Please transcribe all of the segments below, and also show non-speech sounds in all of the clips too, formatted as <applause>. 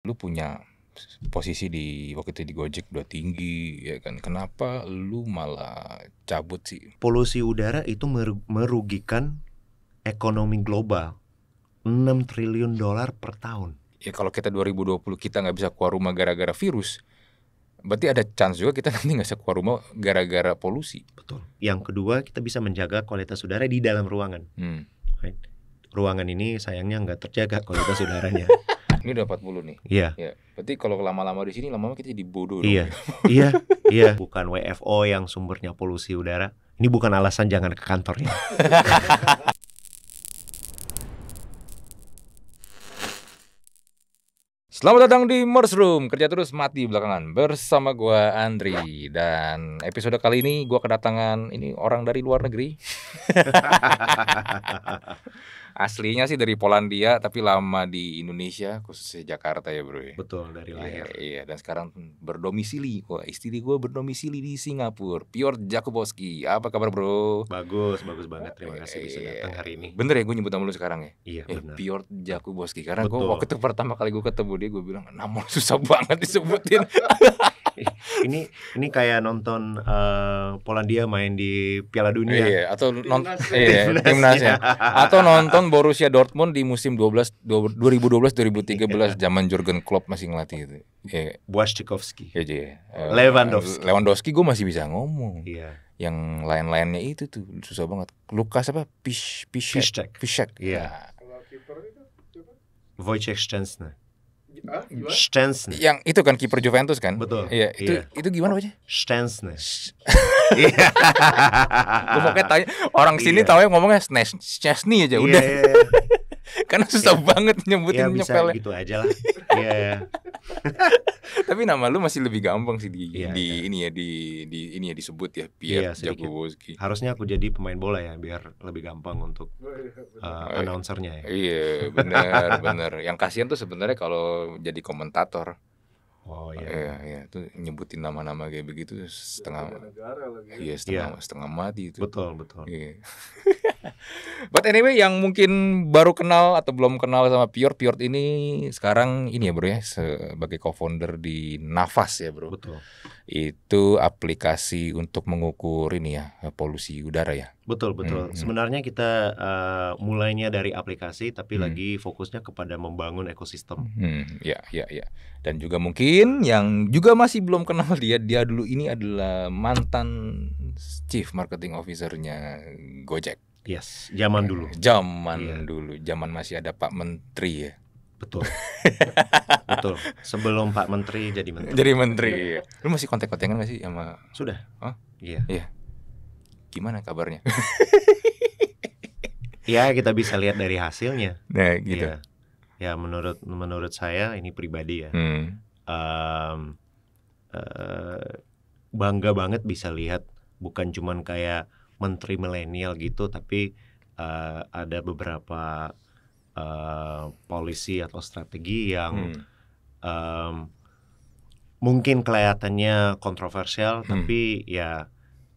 lu punya posisi di waktu itu di Gojek udah tinggi ya kan kenapa lu malah cabut sih Polusi udara itu meru- merugikan ekonomi global 6 triliun dolar per tahun. ya kalau kita 2020 kita nggak bisa keluar rumah gara-gara virus berarti ada chance juga kita <laughs> nanti nggak bisa keluar rumah gara-gara polusi Betul. Yang kedua, kita bisa menjaga kualitas udara di dalam ruangan. hmm. Ruangan ini sayangnya nggak terjaga kualitas udaranya. <laughs> ini udah 40 nih Iya, ya berarti kalau lama-lama di sini lama-lama kita jadi bodoh dong. iya, <laughs> iya, iya. Bukan WFO yang sumbernya polusi udara. Ini bukan alasan jangan ke kantor ya. <laughs> Selamat datang di Mers Room, kerja terus mati belakangan bersama gua Andri dan episode kali ini gua kedatangan ini orang dari luar negeri. <laughs> Aslinya sih dari Polandia tapi lama di Indonesia khususnya Jakarta ya bro. ya. Betul dari Iya, lahir. iya dan sekarang berdomisili wah istri gua berdomisili di Singapura. Piotr Jakubowski, apa kabar bro? Bagus, bagus banget. Terima kasih bisa Iya. datang hari ini. Bener ya gue nyebut nama lu sekarang ya? Iya, Eh, benar. Piotr Jakubowski karena gue waktu itu pertama kali gue ketemu dia gue bilang nama susah banget disebutin. <laughs> Ini ini kayak nonton eh, Polandia main di Piala Dunia. Iya, atau non Timnas. iya, Timnasnya. timnasnya. Atau nonton Borussia Dortmund di musim 12 2012 2013 zaman Jurgen Klopp masih ngelatih itu. Iya, Wojciechowski. iya, iya. Eh, Lewandowski. Lewandowski gue masih bisa ngomong. Iya. Yang lain-lainnya itu tuh susah banget. Lukas apa? Pish. Piszczek. Piszczek. Iya. Nah, Kalau kiper itu siapa? Wojciech Szczęsny. Ah. Yang itu kan kiper Juventus kan? Betul. Iya, itu Iya. itu gimana aja? Szczęsny. Iya. Gue pokoknya tanya orang sini Iya. tahu ya ngomongnya Snes Chesney aja Iya, udah. iya, iya. <laughs> Karena susah Iya. banget nyebutin bisa nyepelnya. gitu aja lah. Iya. iya. Tapi nama lu masih lebih gampang sih di Iya, di iya. ini ya di di ini ya disebut ya Iya, Pierre sedikit. Jakubowski. Harusnya aku jadi pemain bola ya biar lebih gampang untuk iya, uh, iya. announcernya ya. Iya benar benar. Yang kasihan tuh sebenarnya kalau jadi komentator. Oh iya. Iya iya tuh nyebutin nama-nama kayak begitu setengah Beda negara lagi. iya setengah setengah mati itu. Betul, betul. Iya. <laughs> But anyway yang mungkin baru kenal atau belum kenal sama Pior Pior ini sekarang ini ya bro ya sebagai co-founder di Nafas ya bro. Betul. Itu aplikasi untuk mengukur ini ya polusi udara ya. Betul, betul. Hmm, hmm. Sebenarnya kita uh, mulainya dari aplikasi tapi Hmm. lagi fokusnya kepada membangun ekosistem. Hmm, ya ya ya. Dan juga mungkin yang juga masih belum kenal dia dia dulu ini adalah mantan chief marketing officernya Gojek. Yes, zaman dulu. Zaman Iya. dulu, zaman masih ada Pak Menteri ya. Betul. betul. Sebelum Pak Menteri jadi menteri. Jadi menteri. Lu masih kontak-kontakan gak sih sama Sudah. Hah? Iya. Gimana kabarnya? <laughs> Ya, kita bisa lihat dari hasilnya. Nah, gitu. Iya. Ya, menurut menurut saya ini pribadi ya. Hmm. em, eh, bangga banget bisa lihat bukan cuman kayak menteri milenial gitu tapi eh, ada beberapa eh, polisi atau strategi yang Hmm. em, mungkin kelihatannya kontroversial Hmm. tapi ya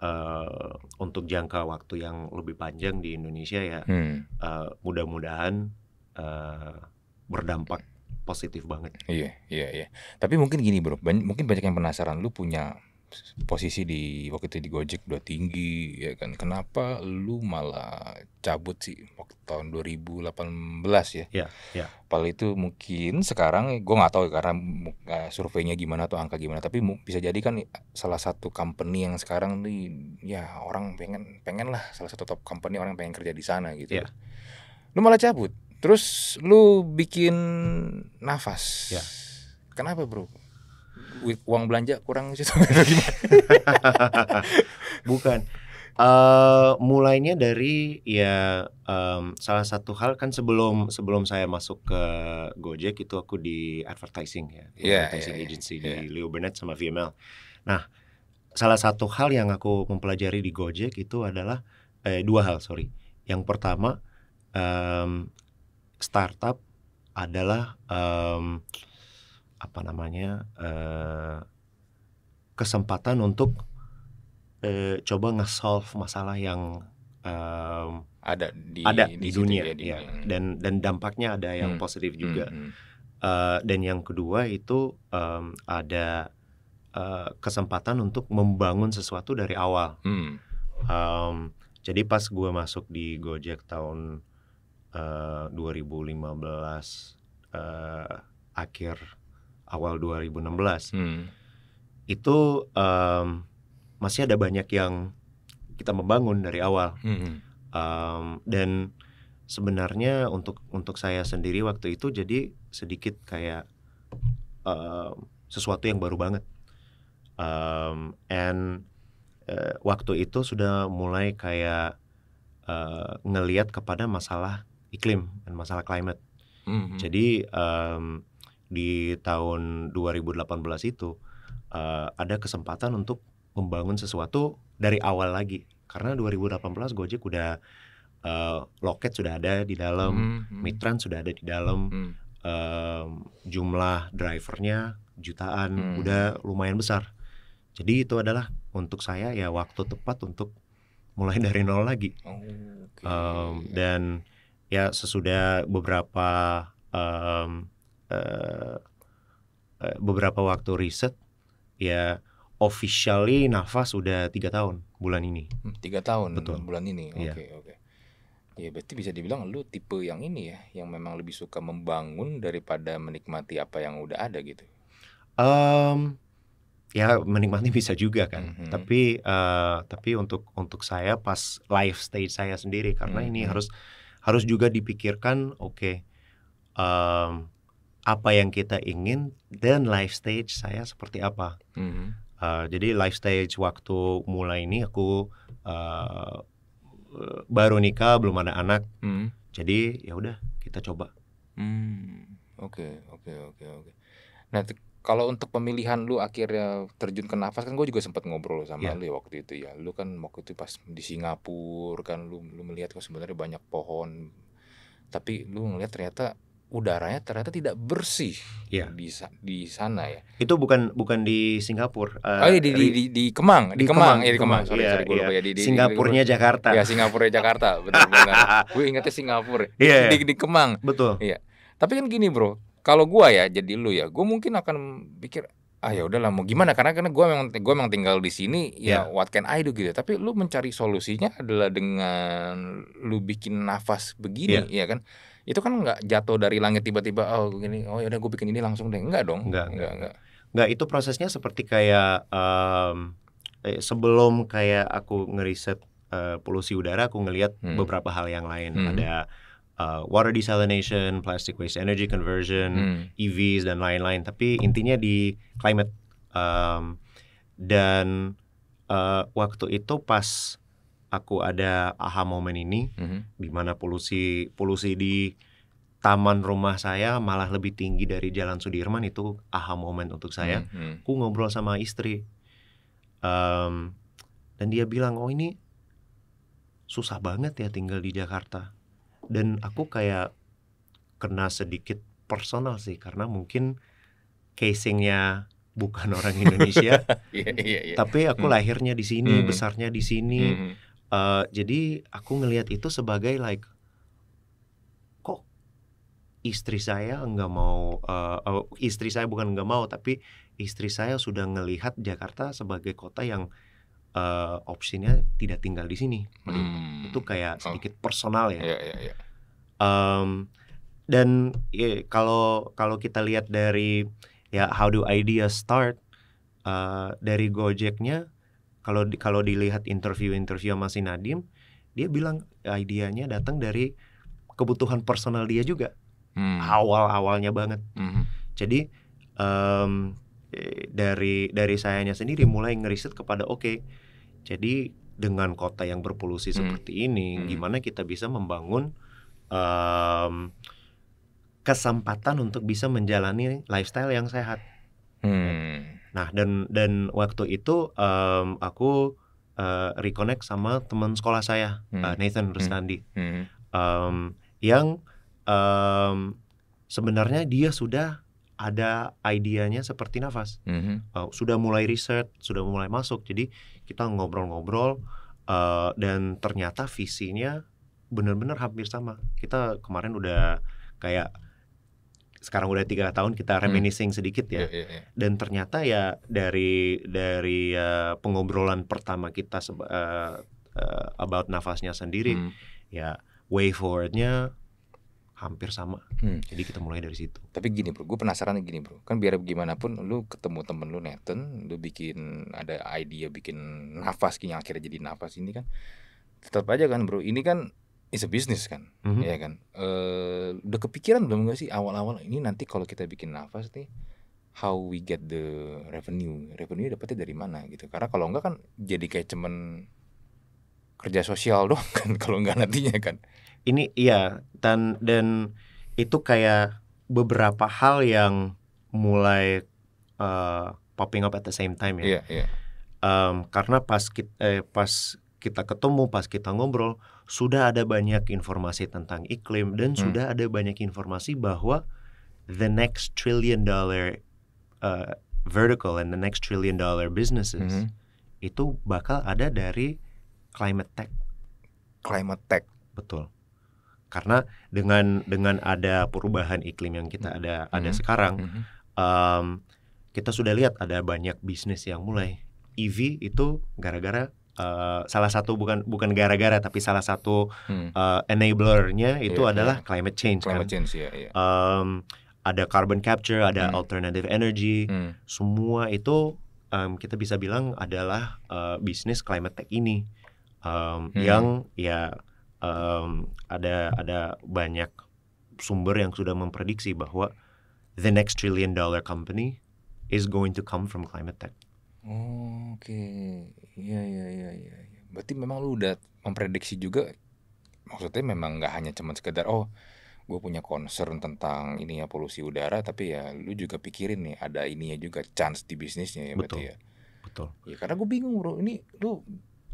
eh, untuk jangka waktu yang lebih panjang di Indonesia ya Hmm. eh, mudah-mudahan eh, berdampak positif banget. Iya, iya, iya. Tapi mungkin gini, Bro. Mungkin banyak yang penasaran lu punya posisi di waktu itu di Gojek udah tinggi ya kan. Kenapa lu malah cabut sih waktu tahun 2018 ya? Ya, ya. Padahal itu mungkin sekarang gue nggak tahu ya karena eh, surveinya gimana atau angka gimana tapi bisa jadi kan salah satu company yang sekarang nih ya orang pengen pengen lah salah satu top company orang pengen kerja di sana gitu. Iya. Lu malah cabut. Terus lu bikin nafas. Ya. Kenapa, Bro? Uang belanja kurang gimana? <laughs> Bukan. eh mulainya dari ya em, salah satu hal kan sebelum sebelum saya masuk ke Gojek itu aku di advertising ya, di Iya, advertising iya. agency Iya. di Leo Burnett sama VML. Nah, salah satu hal yang aku mempelajari di Gojek itu adalah eh, dua hal sorry. Yang pertama em, startup adalah em, apa namanya eh, kesempatan untuk eh, coba nge-solve masalah yang em, ada di ada di di, dunia, ya, di ya. dunia. dan dan dampaknya ada yang Hmm, positif juga. hmm. Eh, dan yang kedua itu em, ada eh, kesempatan untuk membangun sesuatu dari awal. Hmm. Em, jadi pas gue masuk di Gojek tahun eh, 2015 eh, akhir awal 2016 Hmm. itu em, masih ada banyak yang kita membangun dari awal. Hmm. Em, dan sebenarnya untuk untuk saya sendiri waktu itu jadi sedikit kayak em, sesuatu yang baru banget. Em, and eh, waktu itu sudah mulai kayak eh, ngeliat kepada masalah iklim dan masalah climate. Hmm. Jadi em, di tahun 2018 itu eh, ada kesempatan untuk membangun sesuatu dari awal lagi. Karena 2018 Gojek udah eh, loket sudah ada di dalam, Hmm. Hmm. Mitran sudah ada di dalam, Hmm. em, jumlah drivernya jutaan, Hmm. udah lumayan besar. Jadi itu adalah untuk saya ya waktu tepat untuk mulai <laughs> dari nol lagi. Oke. Em, dan ya sesudah beberapa em, eh, eh, beberapa waktu riset ya officially Nafas sudah tiga tahun bulan ini. Hmm, tiga tahun Betul. bulan ini. Oke Iya. oke. Ya berarti bisa dibilang lu tipe yang ini ya, yang memang lebih suka membangun daripada menikmati apa yang udah ada gitu. Em, ya menikmati <laughs> bisa juga kan. Mhm. Tapi eh, tapi untuk untuk saya pas live stage saya sendiri karena ini Mhm. harus harus juga dipikirkan oke em, apa yang kita ingin dan live stage saya seperti apa. Mhm. Uh, jadi live stage waktu mulai ini aku uh, baru nikah belum ada anak Hmm. jadi ya udah kita coba Hmm, oke oke oke oke. Nah, kalau untuk pemilihan lu akhirnya terjun ke nafas kan gue juga sempat ngobrol sama Iya. lu ya waktu itu ya. Lu kan waktu itu pas di Singapura kan lu lu melihat kok sebenarnya banyak pohon. Tapi lu ngelihat ternyata udaranya ternyata tidak bersih Iya. di di sana ya. itu bukan bukan di Singapura oh uh, iya di, di, di, di Kemang, di, di Kemang, Kemang, ya di di Kemang. Sorry, Iya, sorry gue iya. lupa ya di, di, di- Singapurnya Jakarta Ya Singapura Jakarta, betul benar. <laughs> gue ingatnya Singapura. Iya, di, di Kemang. betul Tapi kan gini bro, kalau gua ya jadi lu ya, gue mungkin akan pikir ah ya udahlah mau gimana karena karena gue memang gue memang tinggal di sini ya Iya. what can I do gitu. Tapi lu mencari solusinya adalah dengan lu bikin nafas begini, ya kan? Itu kan nggak jatuh dari langit tiba-tiba oh gini oh ya udah gue bikin ini langsung deh enggak dong Enggak, enggak, enggak, enggak. nggak itu prosesnya seperti kayak eh, sebelum kayak aku ngeriset eh, polusi udara aku ngelihat Hmm. beberapa hal yang lain Hmm. ada eh, water desalination plastic waste energy conversion Hmm. EVs dan lain-lain tapi intinya di climate Um, dan uh, waktu itu pas aku ada aha moment ini Mhm. di mana polusi polusi di taman rumah saya malah lebih tinggi dari Jalan Sudirman itu aha moment untuk saya Hmm, hmm. aku ngobrol sama istri Um, dan dia bilang oh ini susah banget ya tinggal di Jakarta dan aku kayak kena sedikit personal sih karena mungkin casingnya bukan <laughs> orang Indonesia <laughs> Iya iya iya. tapi aku Hmm. lahirnya di sini Hmm. besarnya di sini Mhm. Eh, jadi aku ngelihat itu sebagai like kok istri saya nggak mau eh, oh, istri saya bukan nggak mau tapi istri saya sudah ngelihat Jakarta sebagai kota yang eh, opsinya tidak tinggal di sini Hmm. itu kayak Oh. sedikit personal ya Iya iya iya. Em, dan ya, kalau kalau kita lihat dari ya how do ideas start eh, dari Gojeknya kalau di- kalau dilihat interview-interview sama si Nadim dia bilang idenya datang dari kebutuhan personal dia juga Hmm. awal-awalnya banget Mhm. jadi eh, dari dari sayanya sendiri mulai ngeriset kepada oke jadi dengan kota yang berpolusi Hmm. seperti ini Hmm. gimana kita bisa membangun em, kesempatan untuk bisa menjalani lifestyle yang sehat Hmm. nah dan dan waktu itu em, aku eh, reconnect sama teman sekolah saya Hmm. eh, Nathan Rustandi Hmm. em, yang em, sebenarnya dia sudah ada idenya seperti nafas Mhm. Uh, sudah mulai riset sudah mulai masuk jadi kita ngobrol-ngobrol uh, dan ternyata visinya benar-benar hampir sama kita kemarin udah kayak sekarang udah tiga tahun kita reminiscing sedikit ya Iya, iya, iya. dan ternyata ya dari dari eh, pengobrolan pertama kita eh, eh, about nafasnya sendiri Hmm. ya way forwardnya hampir sama Hmm. jadi kita mulai dari situ Tapi gini bro, gue penasaran gini bro. Kan biar gimana pun lu ketemu temen lu Nathan, lu bikin ada idea bikin nafas yang akhirnya jadi nafas ini kan. Tetap aja kan bro, ini kan is a business kan, Mhm. ya kan. Eh udah kepikiran belum gak sih awal-awal ini nanti kalau kita bikin nafas nih, how we get the revenue, revenue dapetnya dari mana gitu. Karena kalau enggak kan jadi kayak cuman kerja sosial <laughs> doang kan kalau enggak nantinya kan. ini iya dan dan itu kayak beberapa hal yang mulai uh, popping up at the same time ya Iya, iya. Em, karena pas kita eh, pas kita ketemu pas kita ngobrol sudah ada banyak informasi tentang iklim dan Hmm. sudah ada banyak informasi bahwa the next trillion dollar uh, vertical and the next trillion dollar businesses Mhm. itu bakal ada dari climate tech Climate tech. betul karena dengan dengan ada perubahan iklim yang kita ada ada Mhm. sekarang Mhm. em, kita sudah lihat ada banyak bisnis yang mulai EV itu gara-gara eh, salah satu bukan bukan gara-gara tapi salah satu Hmm. eh, enablernya itu Iya, adalah iya. climate change Climate kan. change ya, iya. Em, ada carbon capture, ada Hmm. alternative energy, Hmm. semua itu em, kita bisa bilang adalah eh, bisnis climate tech ini Em, Hmm. yang ya em, ada ada banyak sumber yang sudah memprediksi bahwa the next trillion dollar company is going to come from climate tech. Oh, oke. Iya, iya, iya, iya. iya. Berarti memang lu udah memprediksi juga. Maksudnya memang nggak hanya cuman sekedar oh, gue punya concern tentang ini ya polusi udara, tapi ya lu juga pikirin nih ada ininya juga chance di bisnisnya ya berarti Betul. ya. Betul. Ya karena gue bingung bro, ini lu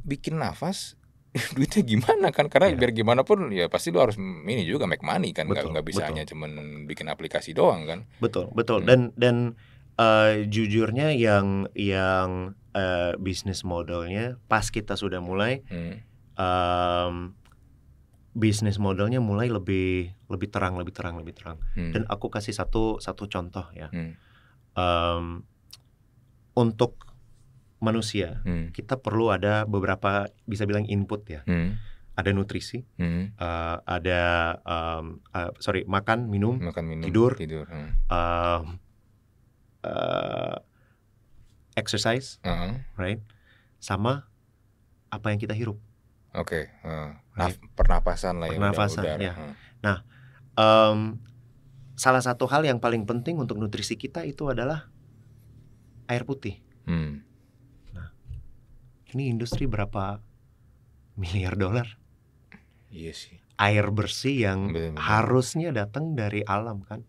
bikin nafas <laughs> duitnya gimana kan? Karena Iya. biar gimana pun ya pasti lu harus ini juga make money kan, nggak nggak bisa betul. hanya cuman bikin aplikasi doang kan? Betul, betul. Hmm. Dan dan eh, jujurnya yang yang eh, bisnis modelnya pas kita sudah mulai Hmm. em, bisnis modelnya mulai lebih lebih terang, lebih terang, lebih terang. Hmm. Dan aku kasih satu satu contoh ya. Hmm. Em, untuk manusia Hmm. kita perlu ada beberapa bisa bilang input ya. Hmm. Ada nutrisi, Hmm. eh, ada em, eh, sorry makan, minum, Makan minum Tidur. tidur. Hmm. em, eh, exercise, Heeh. right? Sama apa yang kita hirup. Oke, heeh. Right. Naf- pernapasan lah ya, udah- Pernapasan, ya. Heeh. Em, salah satu hal yang paling penting untuk nutrisi kita itu adalah air putih. Hmm. Ini industri berapa miliar dolar? Iya sih, Air bersih yang Betul, betul. harusnya datang dari alam kan?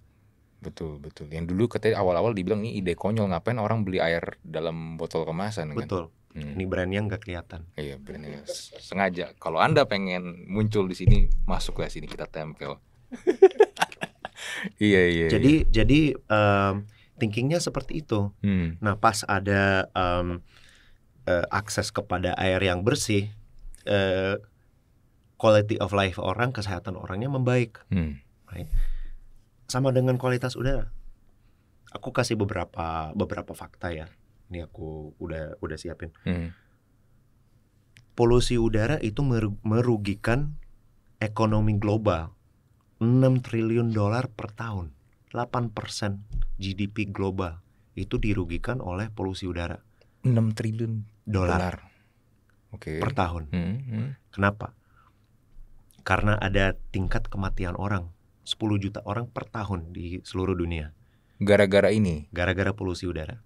Betul betul. Yang dulu katanya awal-awal dibilang ini ide konyol ngapain orang beli air dalam botol kemasan kan? Betul. Hmm. Ini brandnya nggak kelihatan. Iya benar sengaja. Kalau anda pengen muncul di sini, masuklah sini kita tempel. <laughs> iya iya. Jadi jadi em, thinkingnya seperti itu. iya. Hmm. Nah pas ada em, eh, akses kepada air yang bersih, eh, quality of life orang, kesehatan orangnya membaik. Hmm. Sama dengan kualitas udara. Aku kasih beberapa beberapa fakta ya. Ini aku udah udah siapin. Hmm. Polusi udara itu meru- merugikan ekonomi global 6 triliun dolar per tahun. 8% GDP global itu dirugikan oleh polusi udara 6 triliun dolar. Oke. per tahun. Hmm, hmm. Kenapa? Karena ada tingkat kematian orang 10 juta orang per tahun di seluruh dunia Gara-gara ini. gara-gara polusi udara.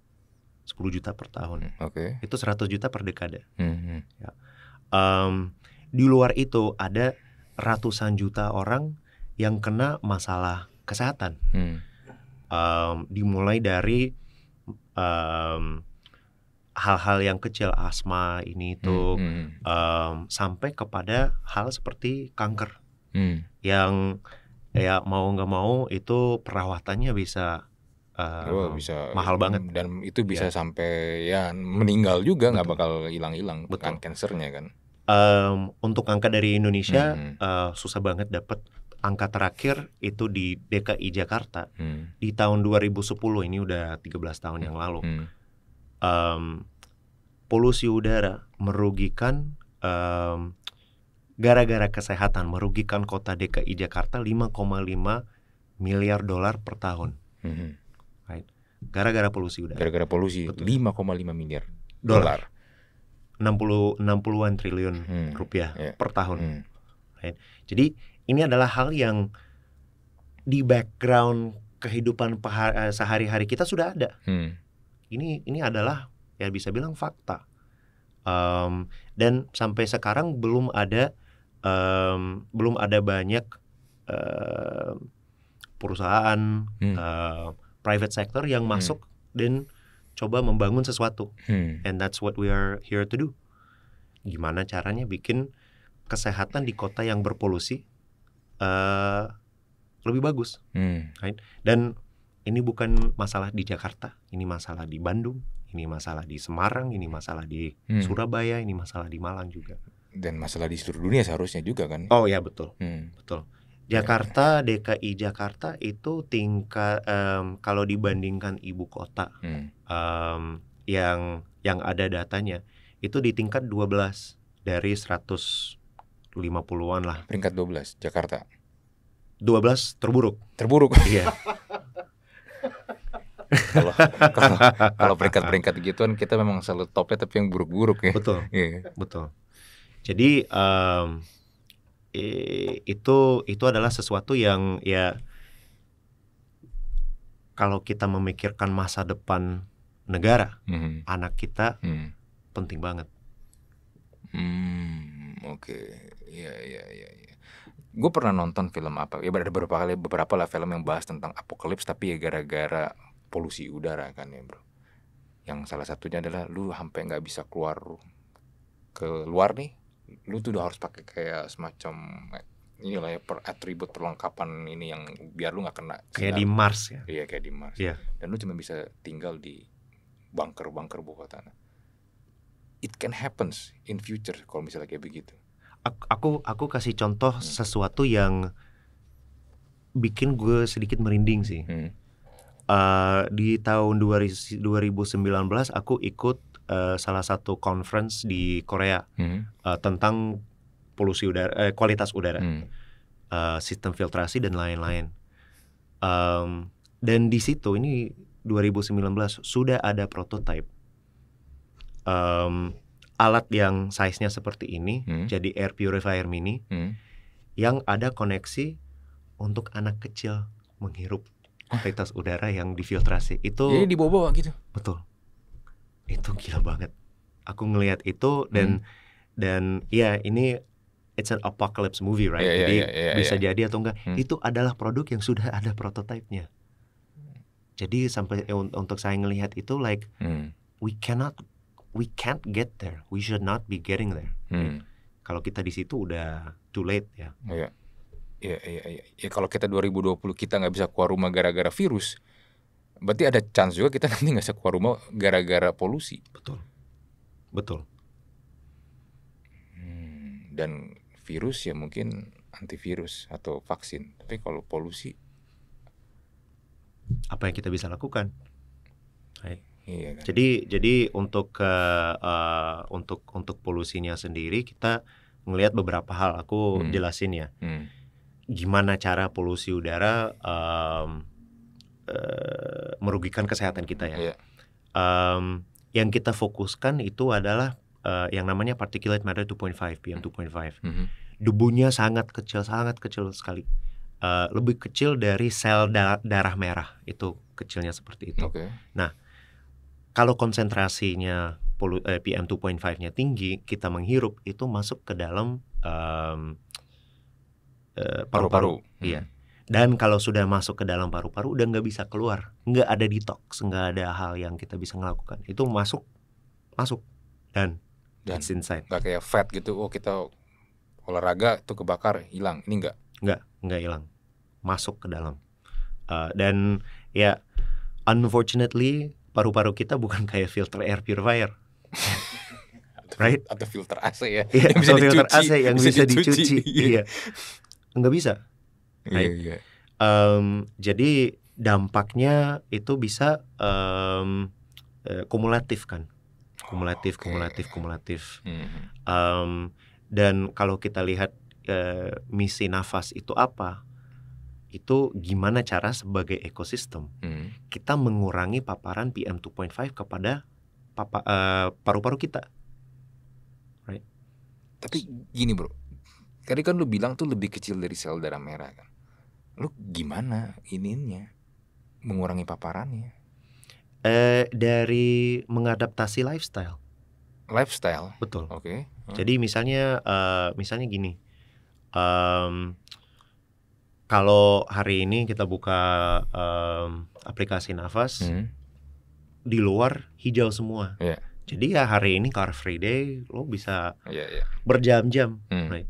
10 juta per tahun. Hmm, Oke. Itu 100 juta per dekade. Hmm, hmm. Em, di luar itu ada ratusan juta orang yang kena masalah kesehatan. Hmm. Em, dimulai dari em, hal-hal yang kecil asma ini itu Hmm, hmm, em, sampai kepada hal seperti kanker hmm. yang ya mau nggak mau itu perawatannya bisa em, Oh, bisa mahal banget. dan itu bisa Ya. sampai ya meninggal juga nggak bakal hilang-hilang kan Betul. kankernya kan. em, untuk angka dari Indonesia Hmm, eh, susah banget dapat angka terakhir itu di DKI Jakarta Hmm. di tahun 2010 ini udah 13 tahun yang lalu. Hmm. Em, polusi udara merugikan em, gara-gara kesehatan merugikan kota DKI Jakarta 5,5 miliar dolar per tahun Hmm. gara-gara polusi udara. Gara-gara polusi Betul. 5,5 miliar Dolar. dolar. 60 60-an triliun Hmm. rupiah Iya. per tahun. Hmm. Jadi ini adalah hal yang di background kehidupan eh, sehari-hari kita sudah ada. Hmm. Ini ini adalah ya bisa bilang fakta. Em, dan sampai sekarang belum ada em, belum ada banyak em, perusahaan Hmm. eh, private sector yang Hmm. masuk dan coba membangun sesuatu. Hmm. And that's what we are here to do. Gimana caranya bikin kesehatan di kota yang berpolusi eh lebih bagus. Hmm. Dan ini bukan masalah di Jakarta, ini masalah di Bandung, ini masalah di Semarang, ini masalah di Hmm. Surabaya, ini masalah di Malang juga. Dan masalah di seluruh dunia seharusnya juga kan. Oh ya betul, Hmm. betul. Jakarta, DKI Jakarta itu tingkat em, kalau dibandingkan ibu kota Hmm. em, yang yang ada datanya itu di tingkat 12 dari 150-an lah. Peringkat 12 Jakarta. 12 terburuk. Terburuk. <laughs> Iya. kalau kalau peringkat-peringkat gituan kita memang selalu topnya tapi yang buruk-buruk ya. betul, Iya. betul. Jadi i- itu itu adalah sesuatu yang ya kalau kita memikirkan masa depan negara, Hmm. anak kita Hmm. penting banget. Hmm, oke. Iya, iya, iya, iya. Gue pernah nonton film apa? Ya ada beberapa kali beberapa lah film yang bahas tentang apokalips tapi ya gara-gara polusi udara kan ya, Bro. Yang salah satunya adalah lu sampai nggak bisa keluar ke luar nih. Lu tuh udah harus pakai kayak semacam inilah ya per atribut perlengkapan ini yang biar lu nggak kena Kayak di Mars ya. Iya kayak di Mars. Iya. Dan lu cuma bisa tinggal di bunker-bunker bawah tanah. It can happens in future kalau misalnya kayak begitu. Aku aku, aku kasih contoh Hmm. sesuatu yang bikin gue sedikit merinding sih. Hmm. Eh, di tahun 2000 2019 aku ikut eh, salah satu conference di Korea Hmm. eh, tentang polusi udara, eh, kualitas udara, Hmm. eh, sistem filtrasi dan lain-lain. Em, dan di situ ini 2019 sudah ada prototype Em, alat yang size-nya seperti ini, Hmm. jadi air purifier mini Hmm. yang ada koneksi untuk anak kecil menghirup kualitas udara yang difiltrasi. Itu Jadi dibawa-bawa gitu. Betul. Itu gila banget. Aku ngelihat itu dan dan ya ini it's an apocalypse movie right. Iya, iya, Jadi iya, iya, bisa iya. jadi atau enggak. Hmm. Itu adalah produk yang sudah ada prototipenya. Jadi sampai eh, un- untuk saya ngelihat itu like Hmm. we cannot we can't get there. We should not be getting there. Hmm. Kalau kita di situ udah too late ya. Iya. Iya, iya, iya. Ya kalau kita 2020 kita nggak bisa keluar rumah gara-gara virus, berarti ada chance juga kita nanti nggak bisa keluar rumah gara-gara polusi. Betul. Betul. Hmm, Dan virus ya mungkin antivirus atau vaksin. Tapi kalau polusi, Apa yang kita bisa lakukan? iya kan. Jadi jadi untuk eh, eh, untuk untuk polusinya sendiri kita ngelihat beberapa hal. Aku Hmm. jelasin ya. Hmm. Gimana cara polusi udara em, eh, merugikan kesehatan kita ya. Iya. Em, yang kita fokuskan itu adalah eh, yang namanya particulate matter 2.5 PM 2.5. Mhm. Debunya sangat kecil, sangat kecil sekali. Eh, lebih kecil dari sel da- darah merah itu kecilnya seperti itu. Oke. kalau konsentrasinya polu, eh, PM 2.5-nya tinggi, kita menghirup itu masuk ke dalam eh, paru-paru. Paru-paru. Iya. Dan kalau sudah masuk ke dalam paru-paru udah nggak bisa keluar, nggak ada detox, nggak ada hal yang kita bisa melakukan. Itu masuk, masuk dan, Dan it's inside. nggak kayak fat gitu. Oh kita olahraga tuh kebakar hilang. Ini enggak. nggak nggak hilang, masuk ke dalam. Eh, dan ya, unfortunately paru-paru kita bukan <laughs> kayak filter air purifier. Right? Atau filter AC ya. Iya, yang bisa filter dicuci. AC yang bisa, dicuci. Iya. Iya. Nggak bisa. Iya, Right. iya. Em, jadi dampaknya itu bisa eh, kumulatif kan, kumulatif, Oke. kumulatif, kumulatif. Hmm. Em, dan kalau kita lihat eh, misi nafas itu apa, itu gimana cara sebagai ekosistem Hmm. kita mengurangi paparan PM 2.5 kepada papa, eh, paru-paru kita. Tapi gini bro, tadi kan lu bilang tuh lebih kecil dari sel darah merah kan. Lu gimana ininya mengurangi paparannya? Eh, dari mengadaptasi lifestyle, Lifestyle, betul. oke. Jadi misalnya eh, misalnya gini, em, kalau hari ini kita buka em, aplikasi nafas Hmm. di luar hijau semua. Iya. Jadi ya hari ini car free day lo bisa Iya iya. berjam-jam. Hmm. Right.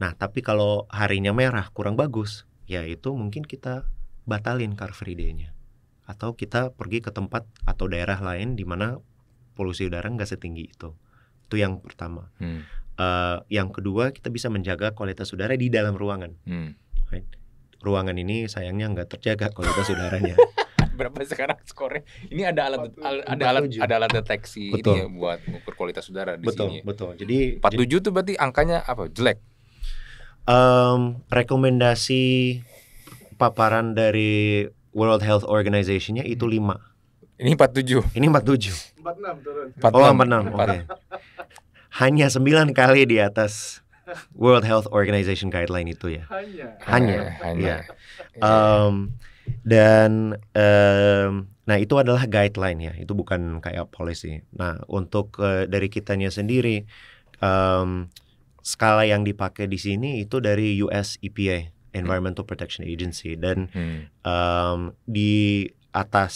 Nah tapi kalau harinya merah kurang bagus, ya itu mungkin kita batalin car free day-nya. Atau kita pergi ke tempat atau daerah lain di mana polusi udara nggak setinggi itu. Itu yang pertama. Hmm. Eh, yang kedua kita bisa menjaga kualitas udara di dalam ruangan. Hmm. Ruangan ini sayangnya nggak terjaga kualitas udaranya. <laughs> Berapa sekarang skornya? Ini ada alat al- ada alat 47. ada alat deteksi ini Betul. ya buat mengukur kualitas udara di betul, sini. betul. Jadi 47 tuh berarti angkanya apa? Jelek. Em, rekomendasi paparan dari World Health Organization-nya itu 5. Ini 47. Ini 47. 46 turun. 46. Oh, 46. Oke. Hanya 9 kali di atas World Health Organization guideline itu ya. Hanya. Hanya, Eh, hanya. Em, dan em, nah itu adalah guideline ya, itu bukan kayak policy. Nah untuk eh, dari kitanya sendiri em, skala yang dipakai di sini itu dari US EPA Environmental Protection Agency dan Hmm. em, di atas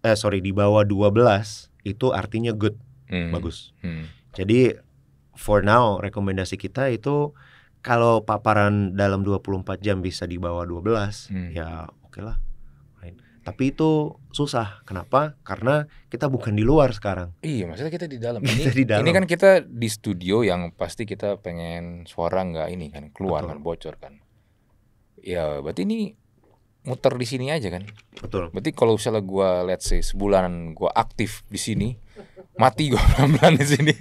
eh sorry di bawah 12 itu artinya good Hmm. bagus. Hmm. Jadi for now rekomendasi kita itu kalau paparan dalam 24 jam bisa di bawah 12 Hmm. ya oke lah. Tapi itu susah. Kenapa? Karena kita bukan di luar sekarang. Iya, maksudnya kita di dalam. <laughs> Kita Ini, di dalam. ini kan kita di studio yang pasti kita pengen suara nggak ini kan keluar Betul. kan bocor kan. Ya, berarti ini muter di sini aja kan. Betul. Berarti kalau misalnya gua let's say sebulan gua aktif di sini, mati gua <laughs> pelan-pelan di sini.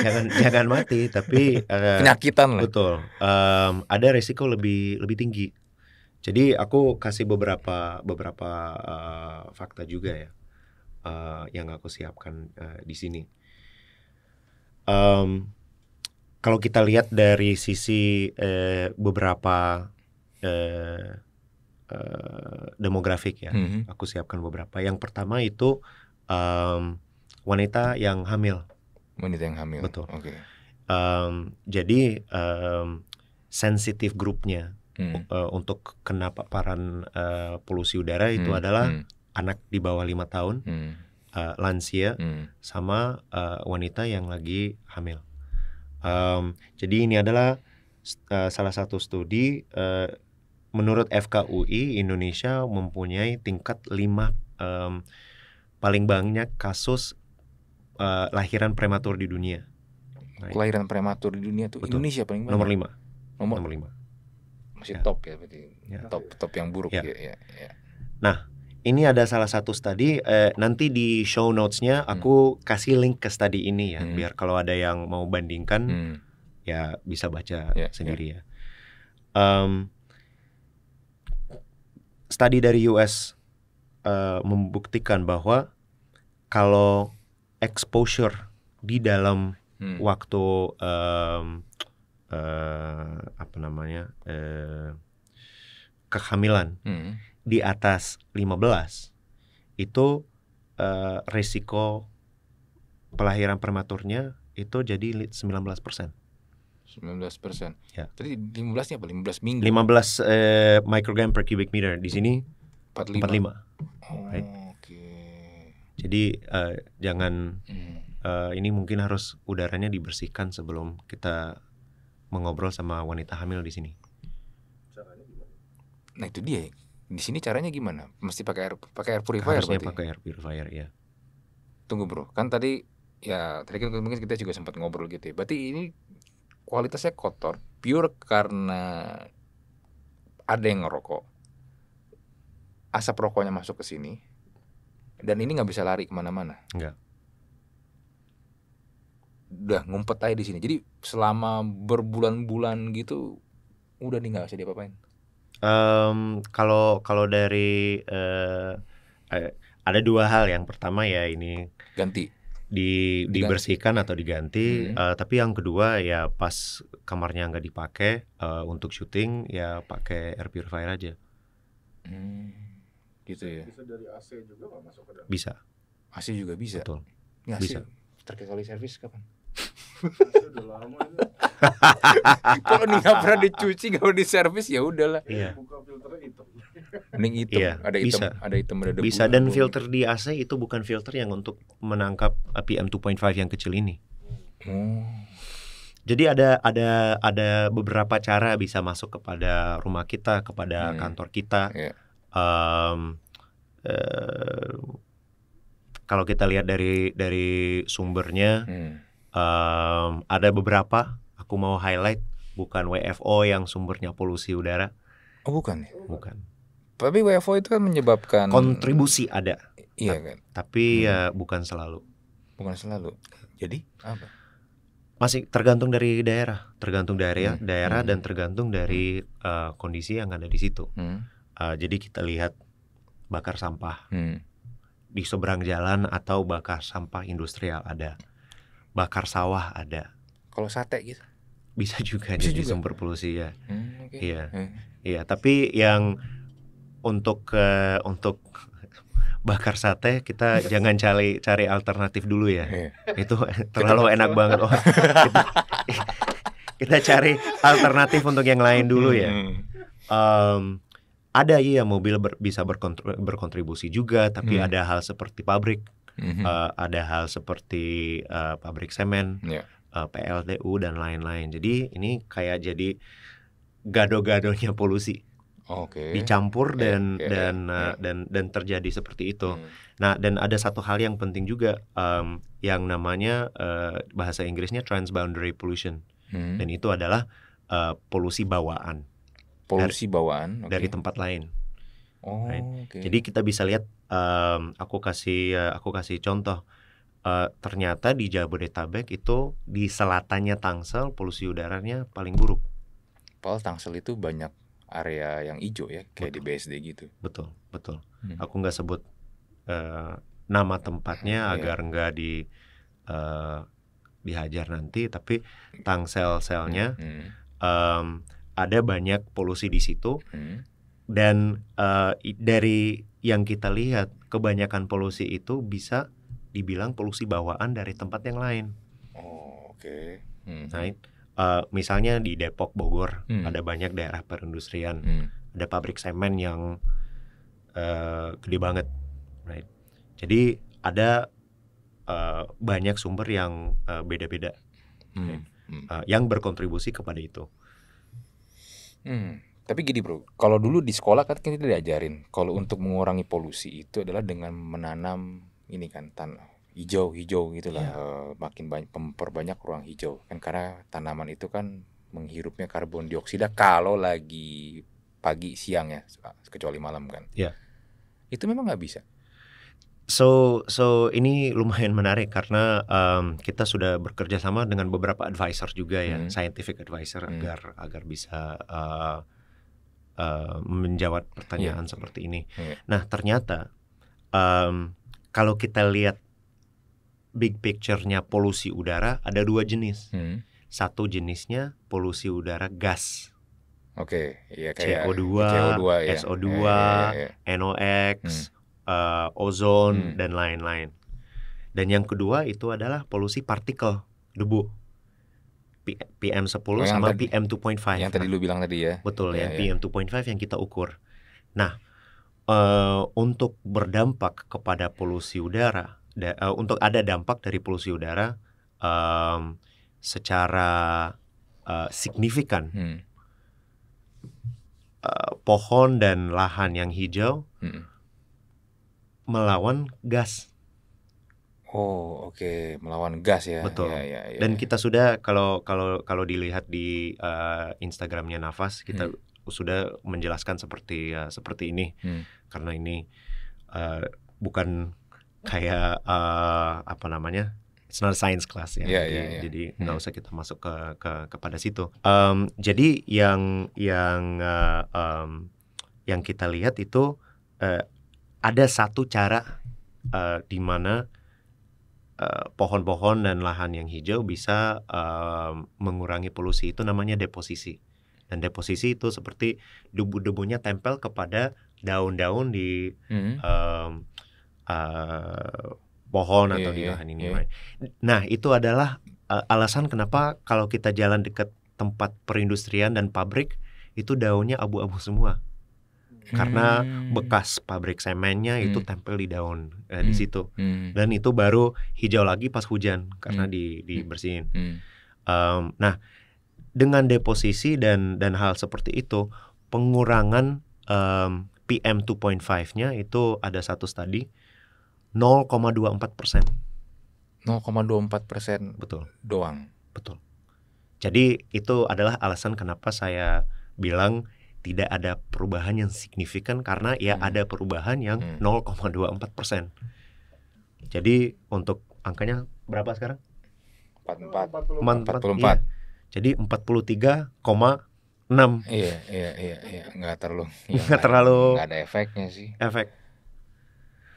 jangan <laughs> jangan mati tapi eh, Penyakitan lah. betul. Em, ada resiko lebih lebih tinggi. Jadi aku kasih beberapa beberapa eh, fakta juga ya eh, yang aku siapkan eh, di sini. Em, kalau kita lihat dari sisi eh, beberapa eh, eh, demografik ya, Mhm. aku siapkan beberapa. Yang pertama itu em, wanita yang hamil. Wanita yang hamil. Betul. Oke. Em, jadi em, sensitif grupnya Hmm. eh, untuk kena paparan eh, polusi udara itu Hmm, adalah hmm, anak di bawah lima tahun, hmm, eh, lansia, hmm. sama eh, wanita yang lagi hamil. Em, jadi ini adalah eh, salah satu studi eh, menurut FKUI Indonesia mempunyai tingkat 5 em, paling banyak kasus eh, lahiran prematur di dunia. Kelahiran prematur di dunia tuh Betul. Indonesia paling banyak. Nomor 5, Nomor nomor 5. Masih Ya. top ya berarti. Ya. Top top yang buruk Ya. ya. ya, ya. Ini ada salah satu studi eh, nanti di show notes-nya aku kasih link ke studi ini ya Hmm. biar kalau ada yang mau bandingkan Hmm. ya bisa baca Ya, sendiri ya. Em, studi dari US eh, membuktikan bahwa kalau exposure di dalam Hmm. waktu em, eh, apa namanya eh, kehamilan Hmm. di atas 15 itu eh, risiko pelahiran prematurnya itu jadi li- 19%. 19 persen. Ya. Tadi 15 nya apa? 15 minggu. 15 eh, microgram per cubic meter di sini 45. 45. Oh, Right. Oke. Jadi eh, jangan Hmm. eh, ini mungkin harus udaranya dibersihkan sebelum kita mengobrol sama wanita hamil di sini. Caranya gimana? Nah itu dia. Di sini caranya gimana? Mesti pakai air pakai air purifier Harusnya berarti. pakai air purifier ya. Tunggu bro, kan tadi ya tadi kan mungkin kita juga sempat ngobrol gitu. ya. Berarti ini kualitasnya kotor, pure karena ada yang ngerokok, asap rokoknya masuk ke sini, dan ini nggak bisa lari ke mana-mana. Nggak. Udah ngumpet aja di sini. Jadi selama berbulan-bulan gitu, udah nih nggak bisa diapa-apain. Em, kalau kalau dari eh, eh, ada dua hal. Yang pertama ya ini Ganti. di Diganti. dibersihkan atau diganti. Hmm. Eh, tapi yang kedua ya pas kamarnya nggak dipakai eh, untuk syuting ya pakai air purifier aja. Hmm, gitu ya. Bisa dari AC juga nggak masuk ke dalam. Bisa, AC juga bisa. betul. AC Bisa. terakhir kali servis kapan? Udah lama. <laughs> Kalau ini nggak pernah dicuci, nggak pernah diservis ya udahlah. Iya. Buka filternya hitam. Mending hitam, Iya, ada hitam, bisa. ada hitam, ada debu. Bisa dan debu. filter di AC itu bukan filter yang untuk menangkap PM 2.5 yang kecil ini. Oh. Jadi ada ada ada beberapa cara bisa masuk kepada rumah kita, kepada Hmm. kantor kita. Iya. Em, eh, kalau kita lihat dari dari sumbernya, Hmm. Em, ada beberapa. Aku mau highlight bukan WFO yang sumbernya polusi udara, Oh bukan ya. bukan. Tapi WFO itu kan menyebabkan Kontribusi ada, Iya kan, tapi Hmm. ya bukan selalu. bukan selalu. Jadi apa? Masih tergantung dari daerah, tergantung daerah, Hmm. daerah Hmm. dan tergantung dari eh, kondisi yang ada di situ. Hmm. Eh, jadi kita lihat bakar sampah Hmm. di seberang jalan atau bakar sampah industrial ada, bakar sawah ada, Kalau sate gitu. bisa juga Bisa jadi juga? sumber polusi ya. Hmm, oke. Iya. Eh. Iya, tapi yang untuk eh, untuk <laughs> bakar sate kita <laughs> jangan cari cari alternatif dulu ya. Iya. Itu <laughs> terlalu enak banget. Oh, kita, kita cari alternatif untuk yang lain dulu ya. Hmm. Em, ada iya mobil ber- bisa berkontr- berkontribusi juga, tapi Hmm. ada hal seperti pabrik, Mhm. eh, ada hal seperti eh, pabrik semen, Iya. eh, PLTU dan lain-lain. Jadi ini kayak jadi gado-gadonya polusi Oke. dicampur dan iya, dan iya. eh, dan dan terjadi seperti itu. Hmm. Nah, dan ada satu hal yang penting juga em, yang namanya eh, bahasa Inggrisnya transboundary pollution Hmm. dan itu adalah eh, polusi bawaan Polusi bawaan. oke. dari tempat lain. Oh, right. oke. Jadi kita bisa lihat em, aku kasih eh, aku kasih contoh Eh, ternyata di Jabodetabek itu di selatannya Tangsel polusi udaranya paling buruk. Padahal Tangsel itu banyak area yang hijau ya, kayak di BSD gitu. Betul, betul. Hmm. Aku nggak sebut eh, nama tempatnya <laughs> Iya. agar nggak di eh, dihajar nanti, tapi Tangsel-selnya Hmm. em, ada banyak polusi di situ Hmm. Dan i- dari yang kita lihat kebanyakan polusi itu bisa dibilang polusi bawaan dari tempat yang lain. Oh, oke. Hmm. Right? Eh, misalnya di Depok, Bogor Hmm. ada banyak daerah perindustrian, Hmm. ada pabrik semen yang eh, gede banget, right? Jadi ada eh, banyak sumber yang beda-beda Hmm. Hmm. eh, yang berkontribusi kepada itu. Hmm. Tapi gini bro, kalau dulu di sekolah kan kita diajarin kalau untuk mengurangi polusi itu adalah dengan menanam ini kan tanah hijau-hijau gitulah, Iya. eh, makin banyak memperbanyak ruang hijau kan karena tanaman itu kan menghirupnya karbon dioksida kalau lagi pagi siang ya, kecuali malam kan. Iya. Itu memang nggak bisa. So, so ini lumayan menarik karena em, kita sudah bekerja sama dengan beberapa advisor juga ya, Hmm. scientific advisor Hmm. agar agar bisa eh, eh, menjawab pertanyaan seperti ini. Iya. Nah, ternyata em, kalau kita lihat big picture-nya polusi udara ada dua jenis. Hmm. Satu jenisnya polusi udara gas, Oke, iya kayak CO2, CO2 ya. SO2, Iya, iya, iya. NOx, eh, ozon Hmm. dan lain-lain. Dan yang kedua itu adalah polusi partikel debu. P- PM10 Oh, yang sama tadi- PM2.5. Yang tadi lu bilang tadi ya. betul Iya, yang iya. PM2.5 yang kita ukur. Nah, eh, untuk berdampak kepada polusi udara, da- eh, untuk ada dampak dari polusi udara em, secara eh, signifikan, Hmm. eh, pohon dan lahan yang hijau Hmm. melawan gas. Oh, oke, melawan gas ya. Betul. Iya, iya, iya, Dan kita sudah kalau kalau kalau dilihat di eh, Instagramnya Nafas kita Hmm. sudah menjelaskan seperti ya, seperti ini Hmm. karena ini eh, bukan kayak eh, apa namanya it's not a science class ya Iya, jadi, iya, iya. jadi nggak Hmm. usah kita masuk ke, ke kepada situ Em, jadi yang yang eh, em, yang kita lihat itu eh, ada satu cara eh, di mana eh, pohon-pohon dan lahan yang hijau bisa em, mengurangi polusi itu namanya deposisi dan deposisi itu seperti debu-debunya tempel kepada daun-daun di Hmm. em, eh, pohon atau Iya, di iya, lahan ini. iya. right? Nah itu adalah eh, alasan kenapa kalau kita jalan dekat tempat perindustrian dan pabrik itu daunnya abu-abu semua karena Hmm. bekas pabrik semennya itu Hmm. tempel di daun eh, di Hmm. situ Hmm. dan itu baru hijau lagi pas hujan karena Hmm. di dibersihin. Hmm. Em, nah, dengan deposisi dan dan hal seperti itu, pengurangan em, PM 2.5-nya itu ada satu studi 0,24 persen, 0,24 persen betul, doang. betul. Jadi itu adalah alasan kenapa saya bilang tidak ada perubahan yang signifikan karena ya Hmm. ada perubahan yang Hmm. 0,24 persen. Jadi untuk angkanya berapa sekarang? 44. Empat- 44. iya. Jadi 43,6 Iya, iya, iya, iya, nggak terlalu. <laughs> Nggak terlalu- Nggak ada efeknya sih. efek.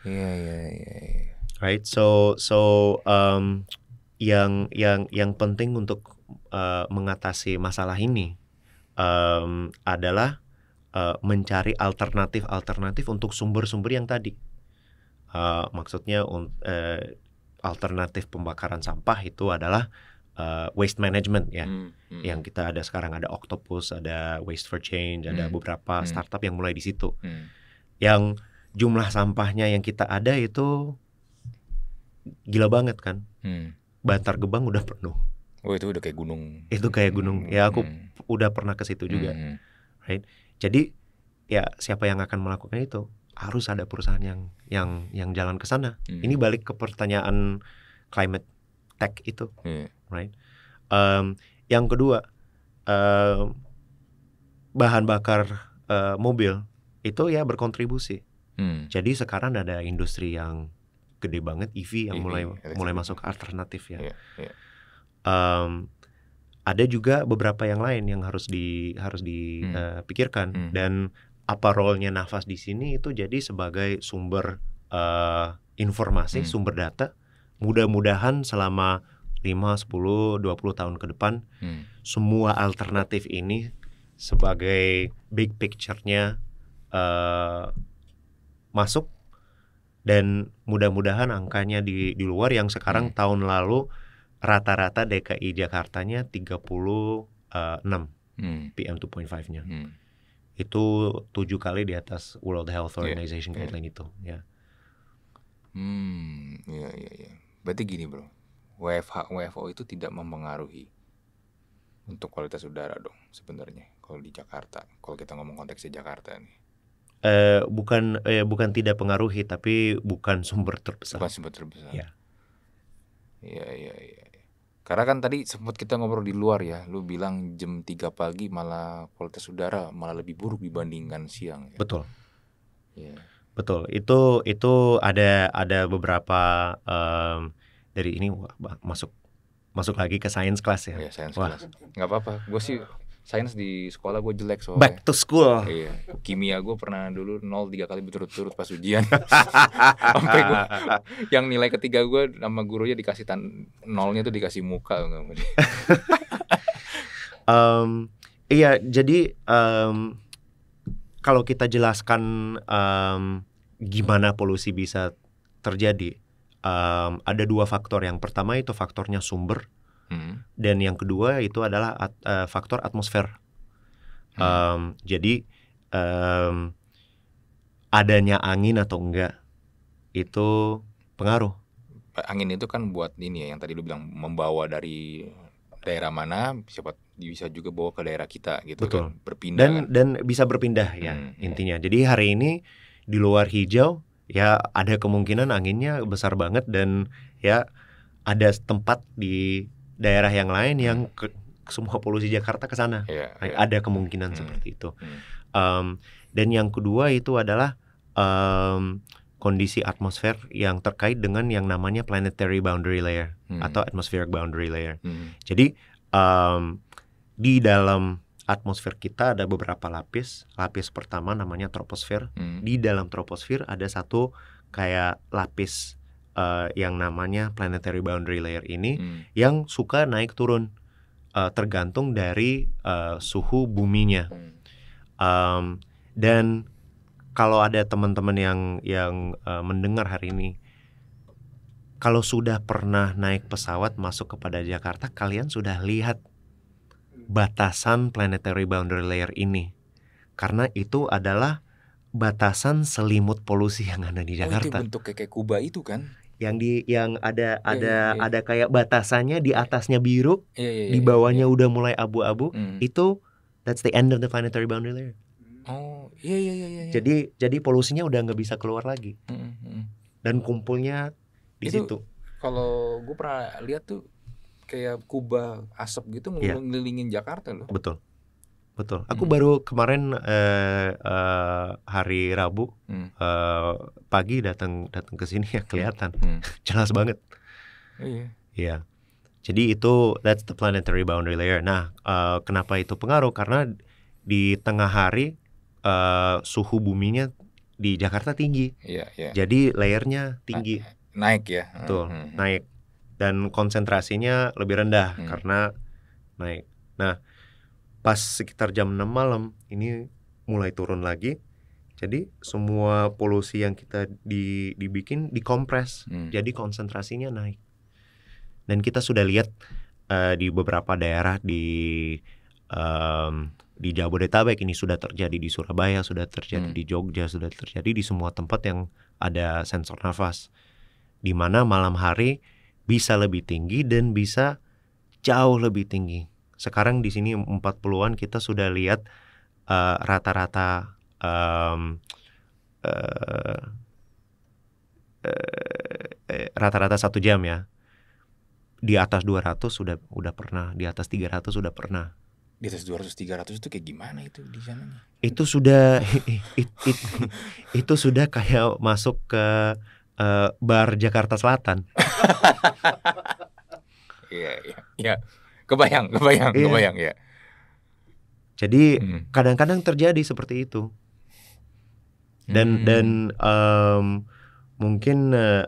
Iya, iya, iya. iya. right so so um, yang yang yang penting untuk uh, mengatasi masalah ini um, adalah uh, mencari alternatif alternatif untuk sumber-sumber yang tadi Uh, maksudnya uh, alternatif pembakaran sampah itu adalah uh, waste management ya Hmm, hmm, yang kita ada sekarang ada Octopus ada Waste for Change ada Hmm. beberapa Hmm. startup yang mulai di situ hmm. yang jumlah sampahnya yang kita ada itu gila banget kan Hmm. Bantar Gebang udah penuh Oh itu udah kayak gunung. itu kayak gunung ya aku Hmm, udah pernah ke situ juga hmm, jadi ya siapa yang akan melakukan itu harus ada perusahaan yang yang yang jalan ke sana hmm. ini balik ke pertanyaan climate tech itu Iya. right Em, yang kedua em, bahan bakar eh, mobil itu ya berkontribusi Hmm. Jadi sekarang ada industri yang gede banget EV yang EV, mulai electric mulai masuk alternatif ya. Iya, iya. Em, ada juga beberapa yang lain yang harus di harus Hmm. dipikirkan Hmm. dan apa role-nya nafas di sini itu jadi sebagai sumber eh, informasi, Hmm. sumber data. Mudah-mudahan selama 5, 10, 20 tahun ke depan Hmm. semua alternatif ini sebagai big picture-nya eh, masuk dan mudah-mudahan angkanya di di luar yang sekarang Hmm. tahun lalu rata-rata DKI Jakartanya 36 Hmm. PM 2.5-nya. Hmm. Itu tujuh kali di atas World Health Iya, Organization iya. guideline itu ya. Hmm, iya iya iya. Berarti gini bro, WFH WFO itu tidak mempengaruhi untuk kualitas udara dong sebenarnya kalau di Jakarta. Kalau kita ngomong konteksnya Jakarta nih, Eh, bukan eh, bukan tidak pengaruhi tapi bukan sumber terbesar. bukan sumber terbesar. Iya. Iya iya iya. Karena kan tadi sempat kita ngobrol di luar ya, lu bilang jam 3 pagi malah kualitas udara malah lebih buruk dibandingkan siang. Ya. Betul. Iya. Betul, itu itu ada ada beberapa em, dari ini wah, masuk masuk lagi ke science class ya. Iya, sains Wah. kelas. Nggak apa-apa. Gue sih sains di sekolah gue jelek soalnya. Back to school. Iya, kimia gue pernah dulu nol tiga kali berturut-turut pas ujian. <laughs> Sampai gue yang nilai ketiga gue nama gurunya dikasih tan nolnya tuh dikasih muka sama. <laughs> Em, iya, jadi em, kalau kita jelaskan em, gimana polusi bisa terjadi, em, ada dua faktor. Yang pertama itu faktornya sumber, Hmm. dan yang kedua itu adalah at- eh, faktor atmosfer. Hmm. Jadi em, adanya angin atau enggak itu pengaruh. Angin itu kan buat ini ya yang tadi lu bilang membawa dari daerah mana siapa bisa juga bawa ke daerah kita gitu Betul. kan berpindah dan kan. dan bisa berpindah ya Hmm, hmm. intinya. Jadi hari ini di luar hijau ya ada kemungkinan anginnya besar banget dan ya ada tempat di daerah yang lain yang ke- semua polusi Jakarta ke sana. Nah, iya. Ada kemungkinan Hmm. seperti itu. Hmm. Um, dan yang kedua itu adalah um, kondisi atmosfer yang terkait dengan yang namanya planetary boundary layer Hmm. atau atmospheric boundary layer. Hmm. Jadi um, di dalam atmosfer kita ada beberapa lapis. Lapis pertama namanya troposfer. Hmm. Di dalam troposfer ada satu kayak lapis uh, yang namanya planetary boundary layer ini Hmm. yang suka naik turun uh, tergantung dari uh, suhu buminya. Hmm. Um, dan kalau ada teman-teman yang yang uh, mendengar hari ini, kalau sudah pernah naik pesawat masuk kepada Jakarta, kalian sudah lihat batasan planetary boundary layer ini, karena itu adalah batasan selimut polusi yang ada di Oh, itu Jakarta. bentuk kayak kayak Kuba itu kan? Yang di yang ada ada iya, iya. ada kayak batasannya di atasnya biru, Iya, iya, di iya, bawahnya iya. udah mulai abu-abu. Hmm. Itu that's the end of the planetary boundary layer. Oh, iya iya iya iya. iya. Jadi jadi polusinya udah nggak bisa keluar lagi Hmm, hmm. dan kumpulnya di Itu- situ. kalau gue pernah lihat tuh kayak kubah asap gitu Iya. ngelilingin Jakarta loh. Betul. Betul. Aku Hmm. baru kemarin eh, eh, hari Rabu Hmm. eh, pagi datang datang ke sini ya kelihatan Hmm. <laughs> jelas banget. Iya. Iya. Jadi itu that's the planetary boundary layer. Nah, eh, kenapa itu pengaruh? Karena di tengah hari eh, suhu buminya di Jakarta tinggi. Iya, iya. Jadi layernya tinggi, Naik ya. betul, Hmm, hmm. naik. Dan konsentrasinya lebih rendah Hmm. karena naik. Nah, pas sekitar jam 6 malam ini mulai turun lagi. Jadi semua polusi yang kita di, dibikin dikompres. Hmm. Jadi konsentrasinya naik. Dan kita sudah lihat eh, di beberapa daerah di em, di Jabodetabek ini sudah terjadi di Surabaya, sudah terjadi Hmm. di Jogja, sudah terjadi di semua tempat yang ada sensor nafas. Di mana malam hari bisa lebih tinggi dan bisa jauh lebih tinggi. Sekarang di sini 40-an kita sudah lihat eh, rata-rata eh, eh, eh, rata-rata satu jam ya di atas 200 sudah udah pernah di atas 300 sudah pernah Di atas 200 300 itu kayak gimana itu di sananya? itu sudah <laughs> it- it- itu sudah kayak masuk ke eh, bar Jakarta Selatan <laughs> Iya, iya. Iya. Kebayang, <laughs> kebayang, Iya. kebayang ya. jadi Hmm. kadang-kadang terjadi seperti itu dan Hmm. dan em, mungkin eh,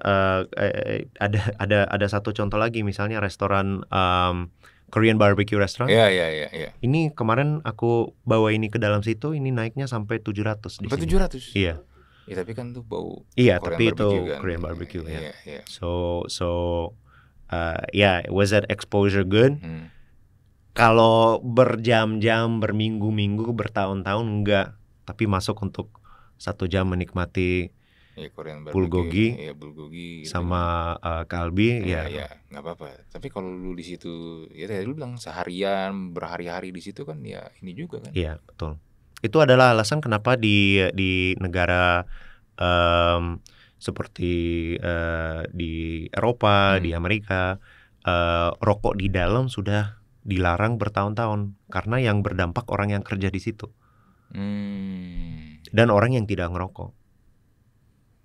ada ada ada satu contoh lagi misalnya restoran em, Korean barbecue restaurant Iya, iya, iya, iya. ini kemarin aku bawa ini ke dalam situ ini naiknya sampai 700 di Sampai sini. 700. Iya. Ya, tapi kan tuh bau Iya, Korean tapi itu kan. Korean barbecue ya. Iya, iya. So so uh, yeah, was that exposure good? Hmm. Kalau berjam-jam, berminggu-minggu, bertahun-tahun enggak, tapi masuk untuk satu jam menikmati Iya, Korean barbecue. Bulgogi Iya, bulgogi gitu sama uh, kalbi Iya, ya. iya, nggak apa-apa. Tapi kalau lu di situ, ya tadi lu bilang seharian, berhari-hari di situ kan ya ini juga kan. Iya, betul. Itu adalah alasan kenapa di di negara em, seperti eh, di Eropa, Hmm. di Amerika, eh, rokok di dalam sudah dilarang bertahun-tahun karena yang berdampak orang yang kerja di situ Hmm. dan orang yang tidak ngerokok.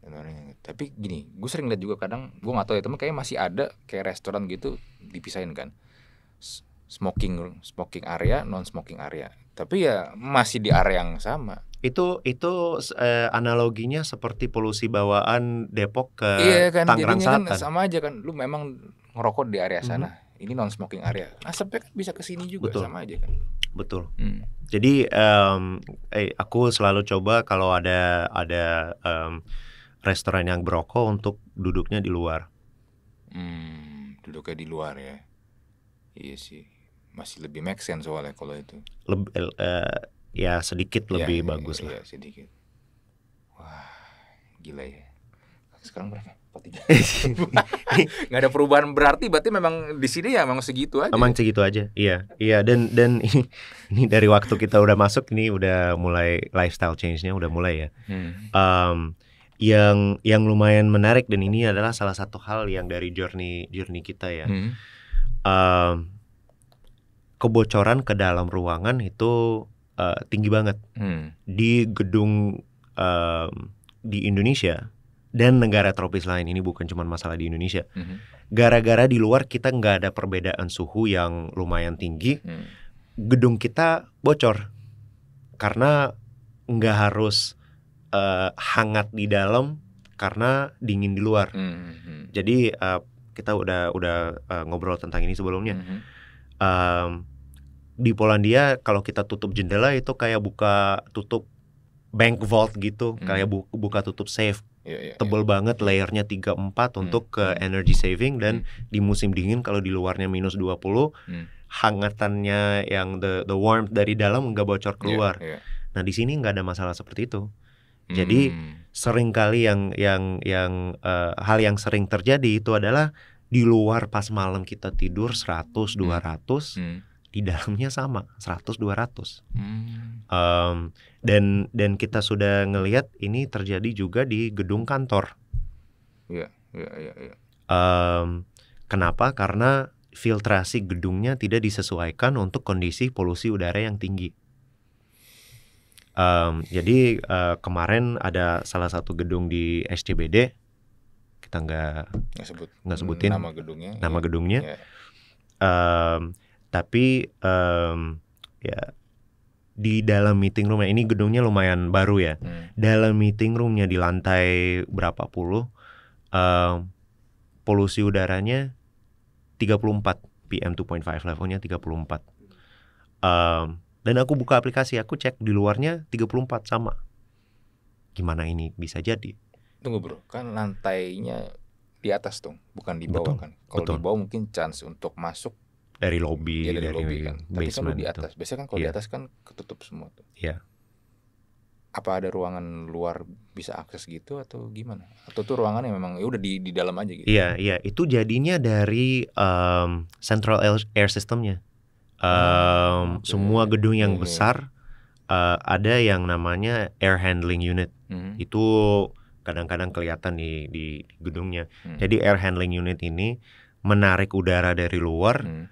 Dan orang yang- Tapi gini, gue sering lihat juga kadang, gue nggak tahu ya, temen kayak masih ada kayak restoran gitu dipisahin kan. Smoking smoking area, non smoking area. Tapi ya masih di area yang sama. Itu itu eh, analoginya seperti polusi bawaan Depok ke iya kan, Tangerang kan Selatan. sama aja kan. Lu memang ngerokok di area sana. Ini non smoking area. Asapnya kan bisa ke sini juga Betul. sama aja kan. Betul. Hmm. Jadi em, eh, aku selalu coba kalau ada ada em, restoran yang berokok untuk duduknya di luar. Hmm, duduknya di luar ya. Iya sih. Masih lebih make sense soalnya kalau itu. Leb- eh, ya sedikit lebih Iya, bagus iya, lah. Iya, sedikit. Wah, gila ya. Sekarang berapa? 43. <laughs> Nggak ada perubahan berarti berarti memang di sini ya memang segitu aja. Emang segitu aja. Iya, iya dan dan <laughs> ini, ini dari waktu kita udah masuk ini udah mulai lifestyle change-nya udah mulai ya. Hmm. Em, yang yang lumayan menarik dan ini adalah salah satu hal yang dari journey journey kita ya. Hmm. Em, kebocoran ke dalam ruangan itu eh, tinggi banget Hmm. di gedung em, di Indonesia dan negara tropis lain ini bukan cuma masalah di Indonesia. Mhm. Gara-gara di luar kita nggak ada perbedaan suhu yang lumayan tinggi, Hmm. gedung kita bocor karena nggak harus eh, hangat di dalam karena dingin di luar. Hmm. Hmm. Jadi eh, kita udah udah eh, ngobrol tentang ini sebelumnya. Mhm. Em, di Polandia kalau kita tutup jendela itu kayak buka tutup bank vault gitu, Hmm. kayak bu- buka tutup safe. Iya, iya, Tebel banget layernya 3-4 untuk ke Hmm. energy saving dan di musim dingin kalau di luarnya minus 20 Hmm. hangatannya yang the the warmth dari dalam nggak bocor iya. keluar. Iya, iya. Nah, di sini nggak ada masalah seperti itu. Jadi, Hmm. Sering kali yang yang yang eh, hal yang sering terjadi itu adalah di luar pas malam kita tidur 100 200 Hmm. Di dalamnya sama 100 200 Hmm. Em, dan dan kita sudah ngelihat ini terjadi juga di gedung kantor Iya, iya, iya, iya. Em, kenapa karena filtrasi gedungnya tidak disesuaikan untuk kondisi polusi udara yang tinggi Em, jadi eh, kemarin ada salah satu gedung di SCBD kita nggak Nggak sebut Nggak sebutin nama gedungnya. nama iya. gedungnya Iya. Em, tapi em, ya di dalam meeting room ini gedungnya lumayan baru ya. Hmm. dalam meeting roomnya di lantai berapa puluh em, polusi udaranya 34 PM 2.5 levelnya 34 Em, dan aku buka aplikasi aku cek di luarnya 34 sama. Gimana ini bisa jadi? Tunggu bro, kan lantainya di atas dong, bukan di bawah Betul, kan. Kalau di bawah mungkin chance untuk masuk dari lobby ya dari, dari, lobby kan. Tapi kan lu di itu. atas. Biasanya kan kalau di Iya. atas kan ketutup semua tuh. Iya. Apa ada ruangan luar bisa akses gitu atau gimana? Atau tuh ruangannya memang ya udah di di dalam aja gitu. Iya, iya, itu jadinya dari em, central air- systemnya. Em, Oh, oke. Semua gedung yang Oke. besar eh, ada yang namanya air handling unit. Mhm. Itu kadang-kadang kelihatan di, di gedungnya. Hmm. Jadi air handling unit ini menarik udara dari luar Hmm.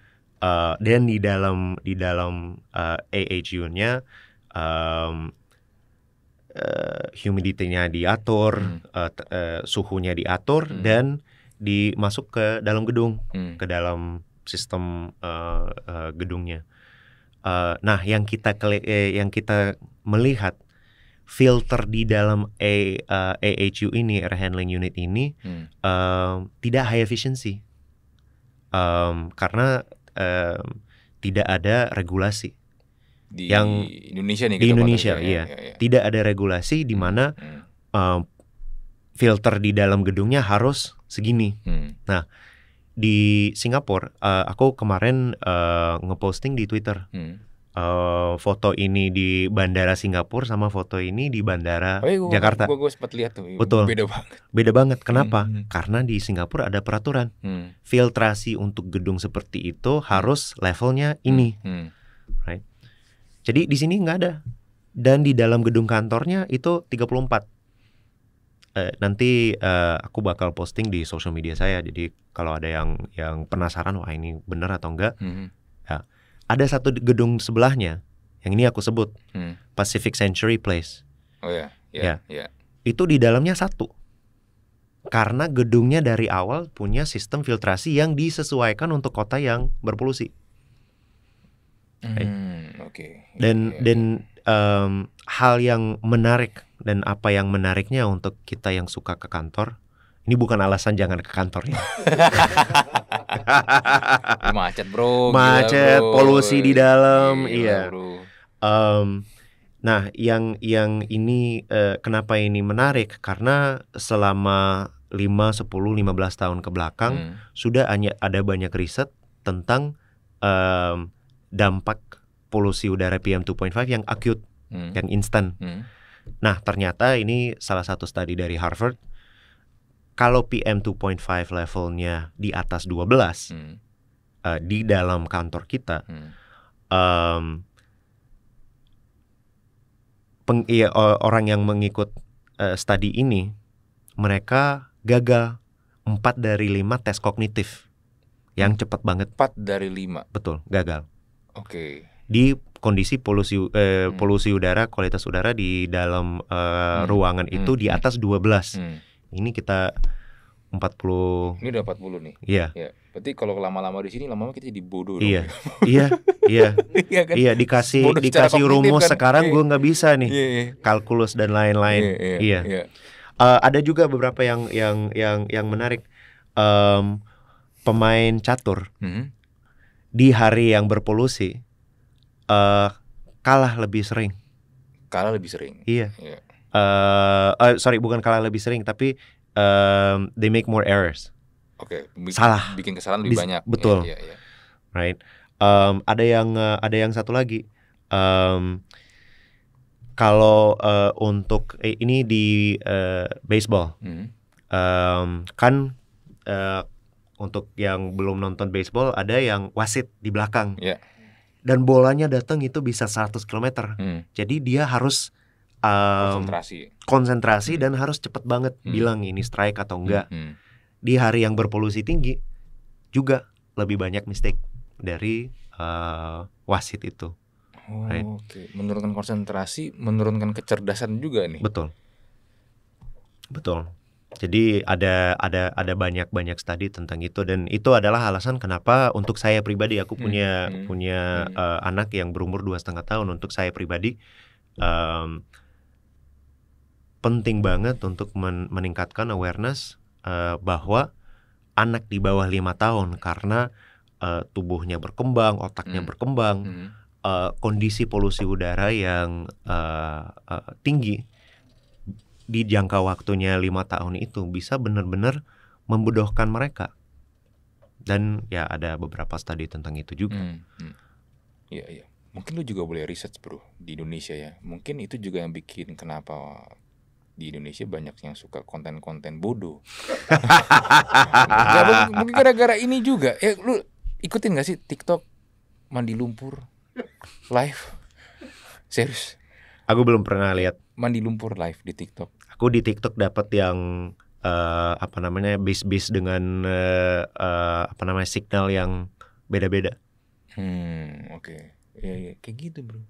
Eh, dan di dalam di dalam eh, AHU-nya em, eh, humidity-nya diatur, Hmm. t- eh, suhunya diatur Hmm. dan dimasuk ke dalam gedung, Hmm. ke dalam sistem eh, eh, gedungnya. Eh, nah, yang kita eh, yang kita melihat filter di dalam A, eh, AHU ini, air handling unit ini Hmm. em, tidak high efficiency Em, karena em, tidak ada regulasi, Di yang- Indonesia nih di Indonesia, maksudnya, iya. ya, ya. tidak ada regulasi di mana Hmm. em, filter di dalam gedungnya harus segini. Hmm. Di Singapura, eh, aku kemarin eh, ngeposting di Twitter Hmm. Eh, foto ini di bandara Singapura sama foto ini di bandara Oh iya, gua, Jakarta. Gua, gua sempat lihat tuh. Betul. Beda banget. Beda banget. Kenapa? Hmm. Karena di Singapura ada peraturan Hmm. filtrasi untuk gedung seperti itu harus levelnya ini. Hmm. Jadi di sini nggak ada. Dan di dalam gedung kantornya itu 34. Eh, nanti eh, aku bakal posting di social media saya. Jadi kalau ada yang yang penasaran wah ini benar atau enggak, Hmm. Ada satu gedung sebelahnya yang ini aku sebut Hmm. Pacific Century Place. Oh ya, Ya. ya, ya. Itu di dalamnya satu. Karena gedungnya dari awal punya sistem filtrasi yang disesuaikan untuk kota yang berpolusi. Hmm, oke. dan Iya, iya, dan em, hal yang menarik dan apa yang menariknya untuk kita yang suka ke kantor ini bukan alasan jangan ke kantor ya. <laughs> <laughs> macet bro, gila, macet bro. polusi di dalam Gila, iya bro. Em, nah yang yang ini eh, kenapa ini menarik karena selama 5 10 15 tahun ke belakang Hmm. sudah ada banyak riset tentang em, dampak polusi udara PM 2.5 yang akut Hmm. yang instan Hmm. Nah, ternyata ini salah satu studi dari Harvard. Kalau PM 2.5 levelnya di atas 12 Hmm. eh, di dalam kantor kita, Hmm. em, peng- o- orang yang mengikut eh, studi ini, mereka gagal 4 dari 5 tes kognitif yang cepat banget, Empat dari lima. betul, gagal. Oke. di kondisi polusi eh, Hmm. polusi udara kualitas udara di dalam eh, Hmm. ruangan itu Hmm. di atas 12 Hmm. Ini kita 40 Ini udah 40 nih. iya Ya. Berarti kalau lama-lama di sini lama-lama kita jadi bodoh Iya. dong. <laughs> iya iya <laughs> Iya kan? iya dikasih Bodoh dikasih rumus kan. sekarang Iya. gue nggak bisa nih Iya, iya. kalkulus dan lain-lain Iya, iya. iya. Eh, ada juga beberapa yang yang yang yang menarik Em, pemain catur Mhm. di hari yang berpolusi eh kalah lebih sering Kalah lebih sering. iya Iya. Eh eh, sorry bukan kalah lebih sering tapi em, they make more errors Oke. Bikin, Salah. Bikin kesalahan lebih Bis- banyak. betul. Iya, iya, iya. right Em, ada yang eh, ada yang satu lagi Em, kalau eh, untuk eh, ini di eh, baseball Mhm. Em, kan eh, untuk yang belum nonton baseball ada yang wasit di belakang Iya. dan bolanya datang itu bisa 100 km Hmm. jadi dia harus Konsentrasi. konsentrasi Hmm. dan harus cepet banget Hmm. bilang ini strike atau enggak Hmm. di hari yang berpolusi tinggi juga lebih banyak mistake dari eh, wasit itu Oh, Right. Oke, menurunkan konsentrasi, menurunkan kecerdasan juga nih. betul betul jadi ada ada ada banyak banyak studi tentang itu dan itu adalah alasan kenapa untuk saya pribadi aku Hmm, punya hmm, punya hmm. eh, anak yang berumur dua setengah tahun untuk saya pribadi em, penting banget untuk men- meningkatkan awareness eh, bahwa anak di bawah lima tahun karena eh, tubuhnya berkembang otaknya Hmm. berkembang Hmm. eh, kondisi polusi udara yang eh, eh, tinggi di jangka waktunya lima tahun itu bisa benar-benar membodohkan mereka dan ya ada beberapa studi tentang itu juga Hmm, hmm. Iya iya. Mungkin lu juga boleh research bro di Indonesia ya. Mungkin itu juga yang bikin kenapa di Indonesia banyak yang suka konten-konten bodoh. <laughs> mungkin- gara-gara ini juga. Ya lu ikutin gak sih TikTok mandi lumpur live? Serius? aku belum pernah lihat Mandi lumpur live di TikTok. aku di TikTok dapat yang eh, apa namanya base-base dengan eh, eh, apa namanya signal yang beda-beda Hmm, oke. Ya, ya, kayak gitu bro.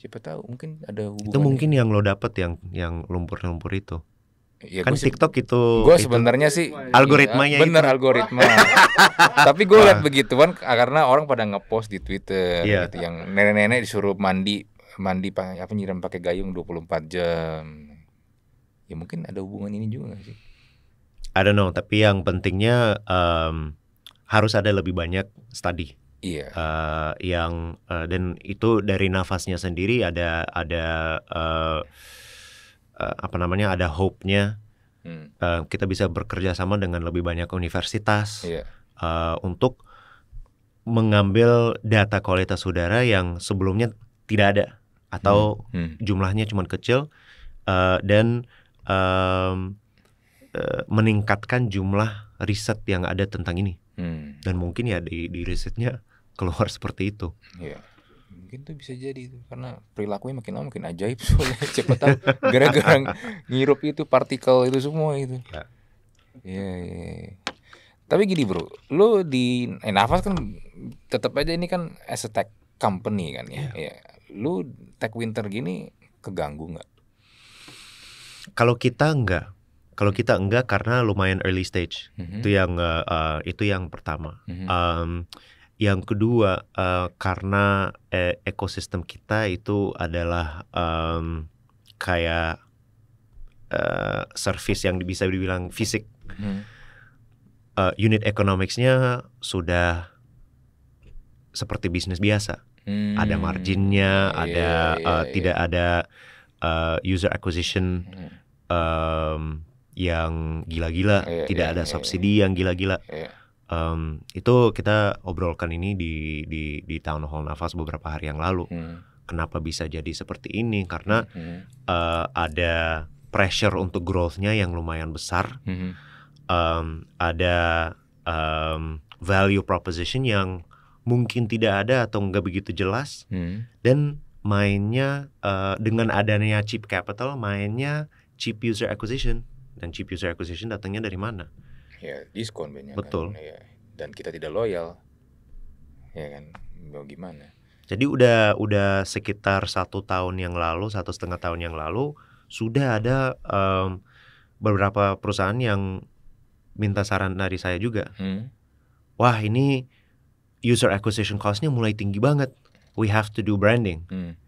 Siapa tahu mungkin ada hubungannya. itu mungkin yang lo dapat yang yang lumpur-lumpur itu Ya, kan TikTok itu Gue sebenarnya sih Algoritmanya iya, bener itu. algoritma. <laughs> Tapi gue liat begituan karena orang pada ngepost di Twitter Iya. gitu yang nenek-nenek disuruh mandi mandi pakai apa nyiram pakai gayung 24 jam. Ya mungkin ada hubungan ini juga gak sih? I don't know tapi yang pentingnya em, harus ada lebih banyak studi Iya. eh, yang eh, dan itu dari nafasnya sendiri ada ada eh, eh, apa namanya ada hope-nya Hmm, Eh, kita bisa bekerja sama dengan lebih banyak universitas Iya. eh, untuk mengambil data kualitas udara yang sebelumnya tidak ada atau Hmm. jumlahnya cuma kecil eh, dan em, eh, meningkatkan jumlah riset yang ada tentang ini Hmm. dan mungkin ya di, di risetnya keluar <laughs> seperti itu. Iya. Mungkin tuh bisa jadi itu karena perilakunya makin lama makin ajaib <laughs> soalnya siapa tahu gara-gara ngirup itu partikel itu semua itu. Ya. Iya, iya. iya. Tapi gini bro, lo di eh, nafas kan tetap aja ini kan as a tech company kan ya. Iya. Lu tech winter gini keganggu nggak? Kalau kita enggak, kalau kita enggak karena lumayan early stage. Mhm, Itu yang eh, eh, itu yang pertama. mhm, Um, yang kedua eh, karena eh, ekosistem kita itu adalah em, kayak eh, service yang bisa dibilang fisik. mhm. Eh, unit economicsnya sudah seperti bisnis biasa. Ada Hmm, marginnya, iya, ada iya, eh, iya. tidak ada eh, user acquisition Mhm, em, yang gila-gila, Iya, tidak iya, ada iya, subsidi yang gila-gila. iya. Em, itu kita obrolkan ini di di di town hall nafas beberapa hari yang lalu. Hmm, Kenapa bisa jadi seperti ini? Karena mhm, eh, ada pressure untuk growth-nya yang lumayan besar. mhm. Em, ada em, value proposition yang mungkin tidak ada atau nggak begitu jelas. Hmm, Dan mainnya eh, dengan adanya cheap capital, mainnya cheap user acquisition. Dan cheap user acquisition datangnya dari mana? Ya diskon banyak. Betul. Kan? Iya. Dan kita tidak loyal, ya kan? Mau gimana? Jadi udah udah sekitar satu tahun yang lalu, satu setengah tahun yang lalu sudah ada em, beberapa perusahaan yang minta saran dari saya juga. Hmm. Wah ini user acquisition cost-nya mulai tinggi banget. We have to do branding. Hmm.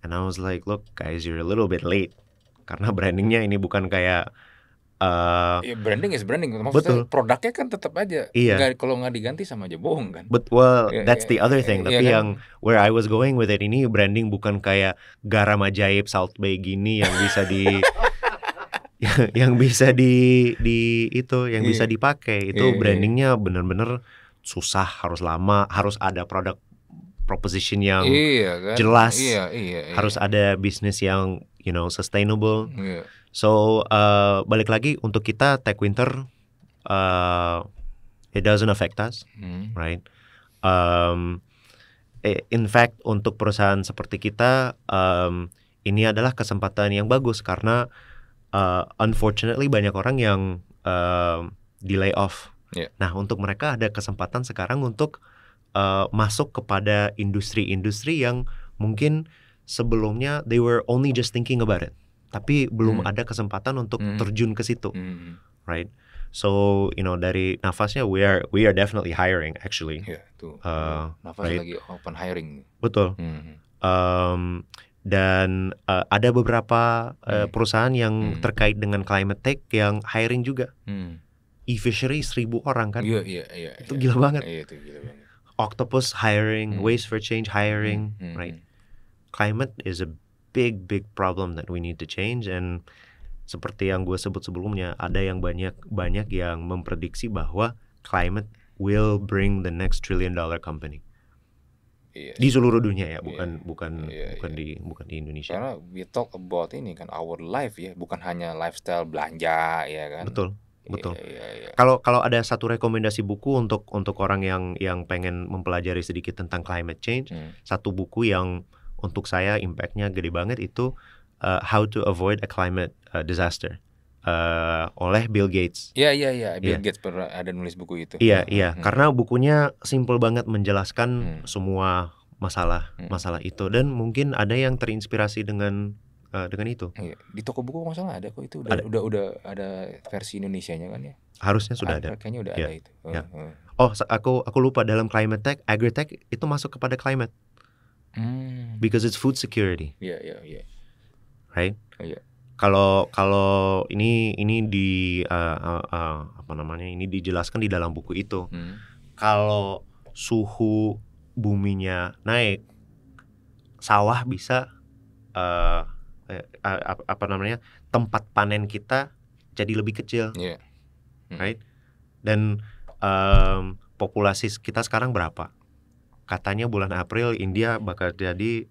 And I was like, look guys, you're a little bit late. Karena brandingnya ini bukan kayak eh Ya, branding is branding. Maksudnya Betul. produknya kan tetap aja. Iya. Nggak- kalau nggak diganti sama aja bohong kan. But well, Iya, that's iya, the other iya, thing. iya Tapi kan? yang where I was going with it ini branding bukan kayak garam ajaib Salt Bay gini yang bisa di <laughs> yang, yang bisa di di itu yang bisa Iya. dipakai. Iya, Itu iya. brandingnya bener-bener susah, harus lama, harus ada product proposition yang iya kan. jelas. Iya, iya, iya. harus ada bisnis yang you know sustainable. Iya. So uh, balik lagi untuk kita Tech Winter, uh, it doesn't affect us Hmm. right? Um, eh, in fact, untuk perusahaan seperti kita, um, ini adalah kesempatan yang bagus karena uh, unfortunately banyak orang yang um, di lay off. Yeah. Nah, untuk mereka ada kesempatan sekarang untuk uh, masuk kepada industri-industri yang mungkin sebelumnya they were only just thinking about it, tapi belum Hmm. ada kesempatan untuk Hmm. terjun ke situ Hmm. right? So you know dari nafasnya we are we are definitely hiring actually. Iya, tuh. Uh, Nafas right. lagi open hiring. Betul. Hmm. Um, dan uh, ada beberapa uh, Hmm. perusahaan yang Hmm. terkait dengan climate tech yang hiring juga. Hmm. E-fishery seribu orang kan. Iya, iya, iya. Itu iya. gila banget. Iya, itu gila banget. Octopus hiring, Hmm. Waste for Change hiring, Hmm, right? Climate is a big big problem that we need to change and seperti yang gue sebut sebelumnya ada yang banyak banyak yang memprediksi bahwa climate will bring the next trillion dollar company. Iya. di seluruh dunia ya Iya. bukan bukan Iya, bukan iya. di bukan di Indonesia Karena we talk about ini kan our life ya, bukan hanya lifestyle belanja ya kan. betul betul. Iya, iya, iya. kalau kalau ada satu rekomendasi buku untuk untuk orang yang yang pengen mempelajari sedikit tentang climate change Hmm. satu buku yang untuk saya impactnya gede banget itu uh, How to Avoid a Climate uh, Disaster uh, oleh Bill Gates Iya, iya, iya. Bill Iya. Gates pernah ada nulis buku itu. iya Hmm, iya hmm, karena bukunya simple banget menjelaskan Hmm. semua masalah Hmm. masalah itu dan mungkin ada yang terinspirasi dengan uh, dengan itu Iya. Di toko buku nggak salah ada kok itu udah Ada. udah udah ada versi Indonesianya kan ya. harusnya sudah ada Kayaknya udah Iya, ada itu. iya. Heeh, heeh. Oh, sa- aku aku lupa dalam climate tech, agritech itu masuk kepada climate Hmm. because it's food security, Iya, iya, iya. right? Iya. Kalau kalau ini ini di uh, uh, uh, apa namanya? Ini dijelaskan di dalam buku itu. Hmm. Kalau suhu buminya naik, sawah bisa uh, eh, a- apa namanya? tempat panen kita jadi lebih kecil, Iya. Hmm. right? Dan um, populasi kita sekarang berapa? Katanya bulan April India bakal jadi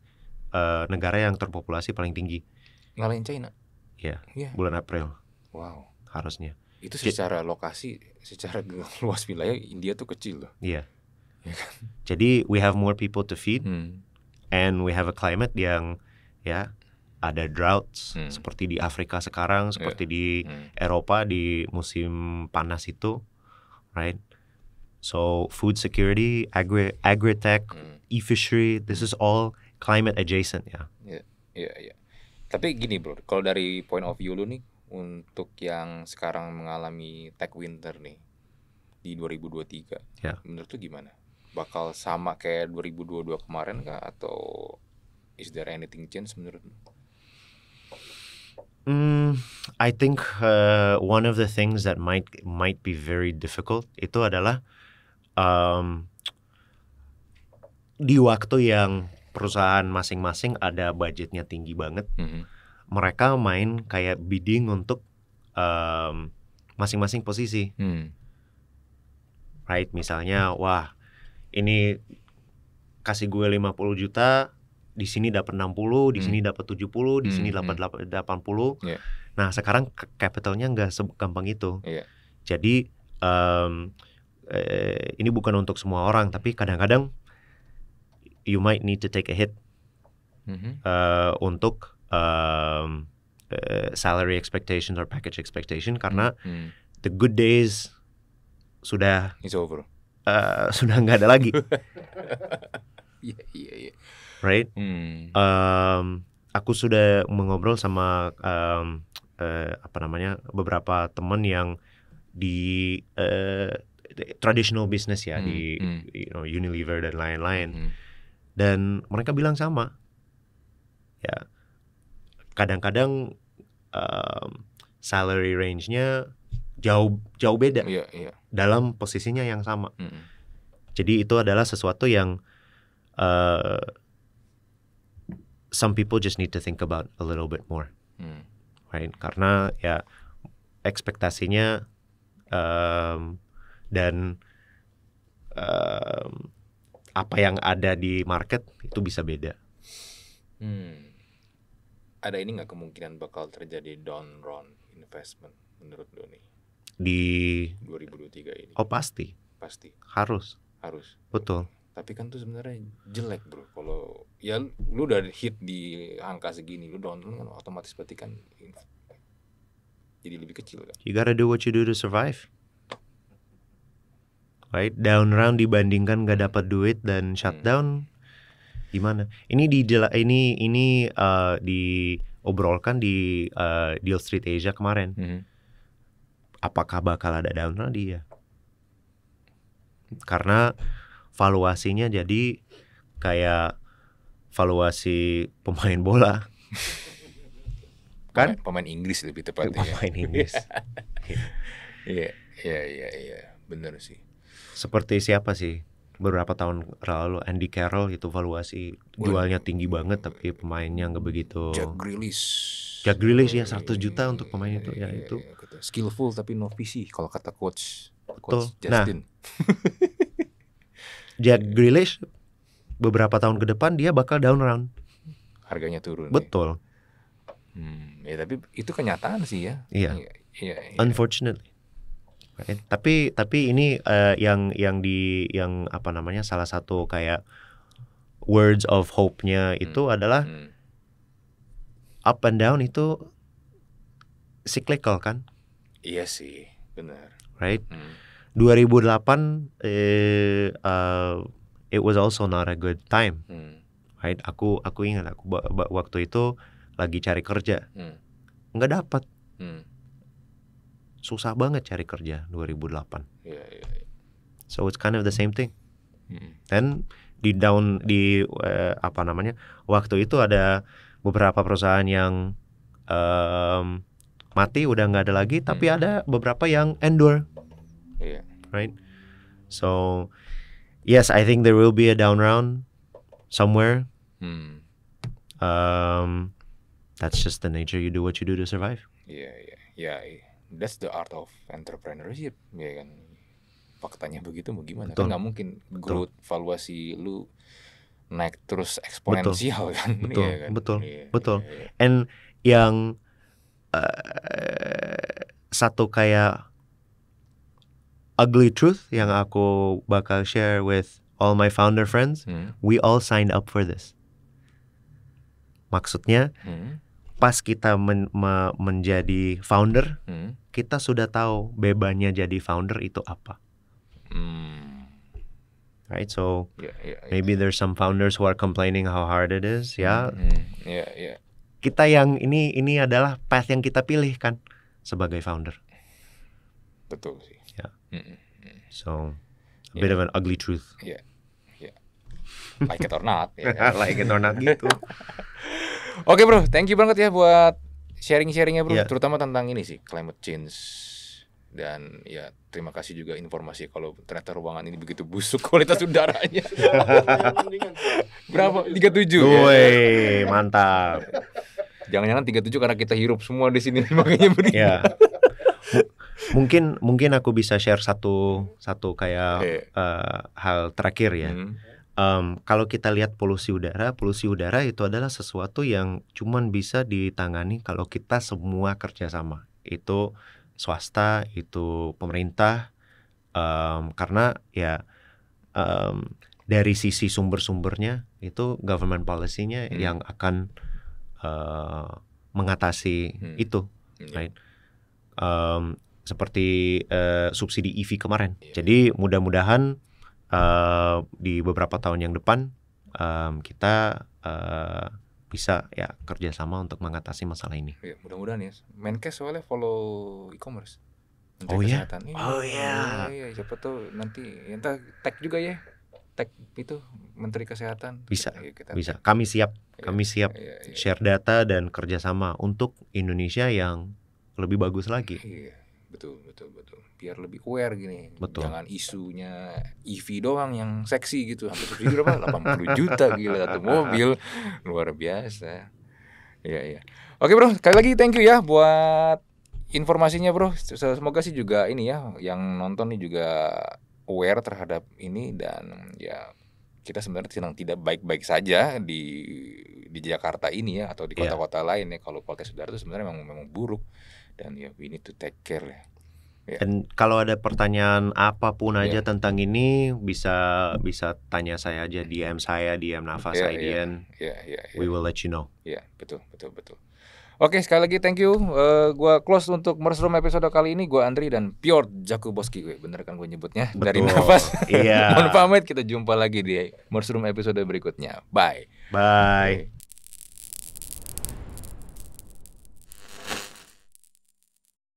uh, negara yang terpopulasi paling tinggi Ngalahin China. Iya. Iya. bulan April Wow. harusnya. Itu Jadi- secara lokasi, secara <laughs> luas wilayah India tuh kecil loh. Iya. Iya Jadi we have more people to feed Hmm. and we have a climate yang ya ada droughts Hmm. seperti di Afrika sekarang, seperti di Hmm. Eropa di musim panas itu, right? So food security, agri agritech, Hmm. e-fishery, this is all climate adjacent ya. Iya, iya. Tapi gini bro, kalau dari point of view lu nih, untuk yang sekarang mengalami tech winter nih di 2023, Ya. menurut lu gimana? Bakal sama kayak 2022 kemarin kah atau is there anything change menurut lu? Hmm, I think uh, one of the things that might might be very difficult itu adalah um, di waktu yang perusahaan masing-masing ada budgetnya tinggi banget, Mhm. mereka main kayak bidding untuk um, masing-masing posisi, Hmm. right? Misalnya, wah ini kasih gue 50 juta, di sini dapat 60, di Hmm. sini dapat 70, di sini Hmm, dapat delapan- 80. Iya. Nah, sekarang capitalnya nggak segampang itu. Iya. Jadi em, eh, ini bukan untuk semua orang, tapi kadang-kadang you might need to take a hit Mhm. eh, untuk em, eh, salary expectations or package expectation karena Hmm. the good days sudah It's over. eh, <laughs> sudah nggak ada lagi. Iya iya iya. right? Hmm. Em, aku sudah mengobrol sama em, eh, apa namanya beberapa teman yang di traditional business ya Hmm, di hmm. you know, Unilever dan lain-lain Hmm. dan mereka bilang sama ya kadang-kadang em, salary range-nya jauh jauh beda Iya iya. dalam posisinya yang sama Hmm. jadi itu adalah sesuatu yang uh, some people just need to think about a little bit more, Hmm. right? Karena ya ekspektasinya um, dan um, apa yang ada di market itu bisa beda. Hmm. Ada ini nggak kemungkinan bakal terjadi down round investment menurut nih Di 2023 ini? oh pasti Pasti harus harus. betul Tapi kan tuh sebenarnya jelek bro. Kalau ya lu udah hit di angka segini, lu down round kan otomatis berarti kan jadi lebih kecil kan. You gotta do what you do to survive. Right, down round dibandingkan nggak dapat duit dan shutdown gimana? Ini di ini ini uh, diobrolkan di uh, Deal Street Asia kemarin. Hmm. Apakah bakal ada down round? Iya. Karena valuasinya jadi kayak valuasi pemain bola. <laughs> Kan? Pemain, Inggris lebih tepatnya. ya. Pemain Inggris. <laughs> Iya, iya, iya, iya, bener sih. Seperti siapa sih beberapa tahun lalu Andy Carroll itu valuasi jualnya tinggi banget tapi pemainnya nggak begitu Jack Grealish. Jack Grealish ya 100 juta untuk pemain itu ya itu iya, skillful tapi no visi kalau kata coach Betul. coach Nah, Justin. <laughs> Jack Grealish beberapa tahun ke depan dia bakal down round Harganya turun. nih. betul Hmm, ya tapi itu kenyataan sih ya. Iya. Iya, iya. iya. unfortunately Right? tapi tapi ini eh, yang yang di yang apa namanya salah satu kayak words of hope-nya itu adalah Hmm, up and down itu cyclical kan Iya sih, benar. right Hmm. 2008 eh uh, it was also not a good time Hmm. right aku aku ingat aku waktu itu lagi cari kerja Hmm. nggak dapat Hmm. Susah banget cari kerja 2008 Iya, iya, iya. so it's kind of the same thing Hmm. di down di eh, apa namanya waktu itu ada beberapa perusahaan yang em, mati udah nggak ada lagi tapi Hmm. ada beberapa yang endure Iya. right? So, yes, I think there will be a down round somewhere. Hmm. Um, that's just the nature. You do what you do to survive. Iya, iya. Ya, iya. That's the art of entrepreneurship, ya kan. Faktanya begitu mau gimana? Betul. Kan nggak mungkin growth valuasi lu naik terus eksponensial kan? <laughs> Betul, Iya kan? betul, Iya, betul. iya, iya. And yang eh, satu kayak ugly truth yang aku bakal share with all my founder friends, Hmm. we all signed up for this. Maksudnya Hmm. Pas kita men- me- menjadi founder, Hmm. kita sudah tahu bebannya jadi founder itu apa, Hmm. right? So Iya, iya, iya. maybe there's some founders who are complaining how hard it is, ya. Hmm. Iya, iya. Kita yang ini ini adalah path yang kita pilih kan sebagai founder. Betul sih. Ya. Hmm. So a Ya. bit of an ugly truth. Iya. Iya. Like it or not. ya kan? <laughs> like it or not gitu. <laughs> Oke bro, thank you banget ya buat sharing-sharingnya bro, Iya. terutama tentang ini sih climate change dan ya terima kasih juga informasi kalau ternyata ruangan ini begitu busuk <laughs> kualitas udaranya. <laughs> Berapa? 37. ya? Woi, mantap. Jangan-jangan 37 karena kita hirup semua di sini <laughs> makanya beri. Ya. Mungkin mungkin aku bisa share satu satu kayak Iya. eh, hal terakhir ya. Hmm. Em, kalau kita lihat polusi udara, polusi udara itu adalah sesuatu yang cuman bisa ditangani kalau kita semua kerjasama. Itu swasta, itu pemerintah, em, karena ya em, dari sisi sumber-sumbernya itu government policy-nya Hmm. yang akan eh, mengatasi Hmm. itu Iya. right? Um, seperti eh, subsidi EV kemarin. Iya. Jadi mudah-mudahan eh, di beberapa tahun yang depan em, kita eh, bisa ya kerjasama untuk mengatasi masalah ini. Ya, mudah-mudahan ya. Menkes soalnya follow e-commerce. Menteri Oh, iya? Kesehatan. Iya, Oh, iya. iya, iya. Siapa tuh nanti ya, entar tag juga ya. Tag itu Menteri Kesehatan. Bisa, Iya, kita Bisa, kami siap, Iya, kami siap Iya, iya. share data dan kerjasama untuk Indonesia yang lebih bagus lagi. Iya, betul, betul, betul. Biar lebih aware gini. Betul. Jangan isunya EV doang yang seksi gitu. Hampir subsidi berapa? 80 juta gila satu <laughs> mobil. Luar biasa. Iya, iya. Oke, Bro. Sekali lagi thank you ya buat informasinya, Bro. Semoga sih juga ini ya yang nonton nih juga aware terhadap ini dan ya kita sebenarnya sedang tidak baik-baik saja di di Jakarta ini ya atau di Iya. kota-kota lain ya kalau kualitas udara itu sebenarnya memang memang buruk dan ya we need to take care ya. Dan kalau ada pertanyaan apa pun aja Iya. tentang ini bisa bisa tanya saya aja DM saya DM Nafas Iya, iya. Aidian. Ya, ya, ya. We will let you know. Iya, betul, betul, betul. Oke, sekali lagi thank you. Eh, gua close untuk Mushroom episode kali ini. Gua Andri dan Piotr Jakubowski. Gue bener kan gue nyebutnya dari Betul. nafas. Iya. <laughs> Mohon pamit, kita jumpa lagi di Mushroom episode berikutnya. Bye. Bye.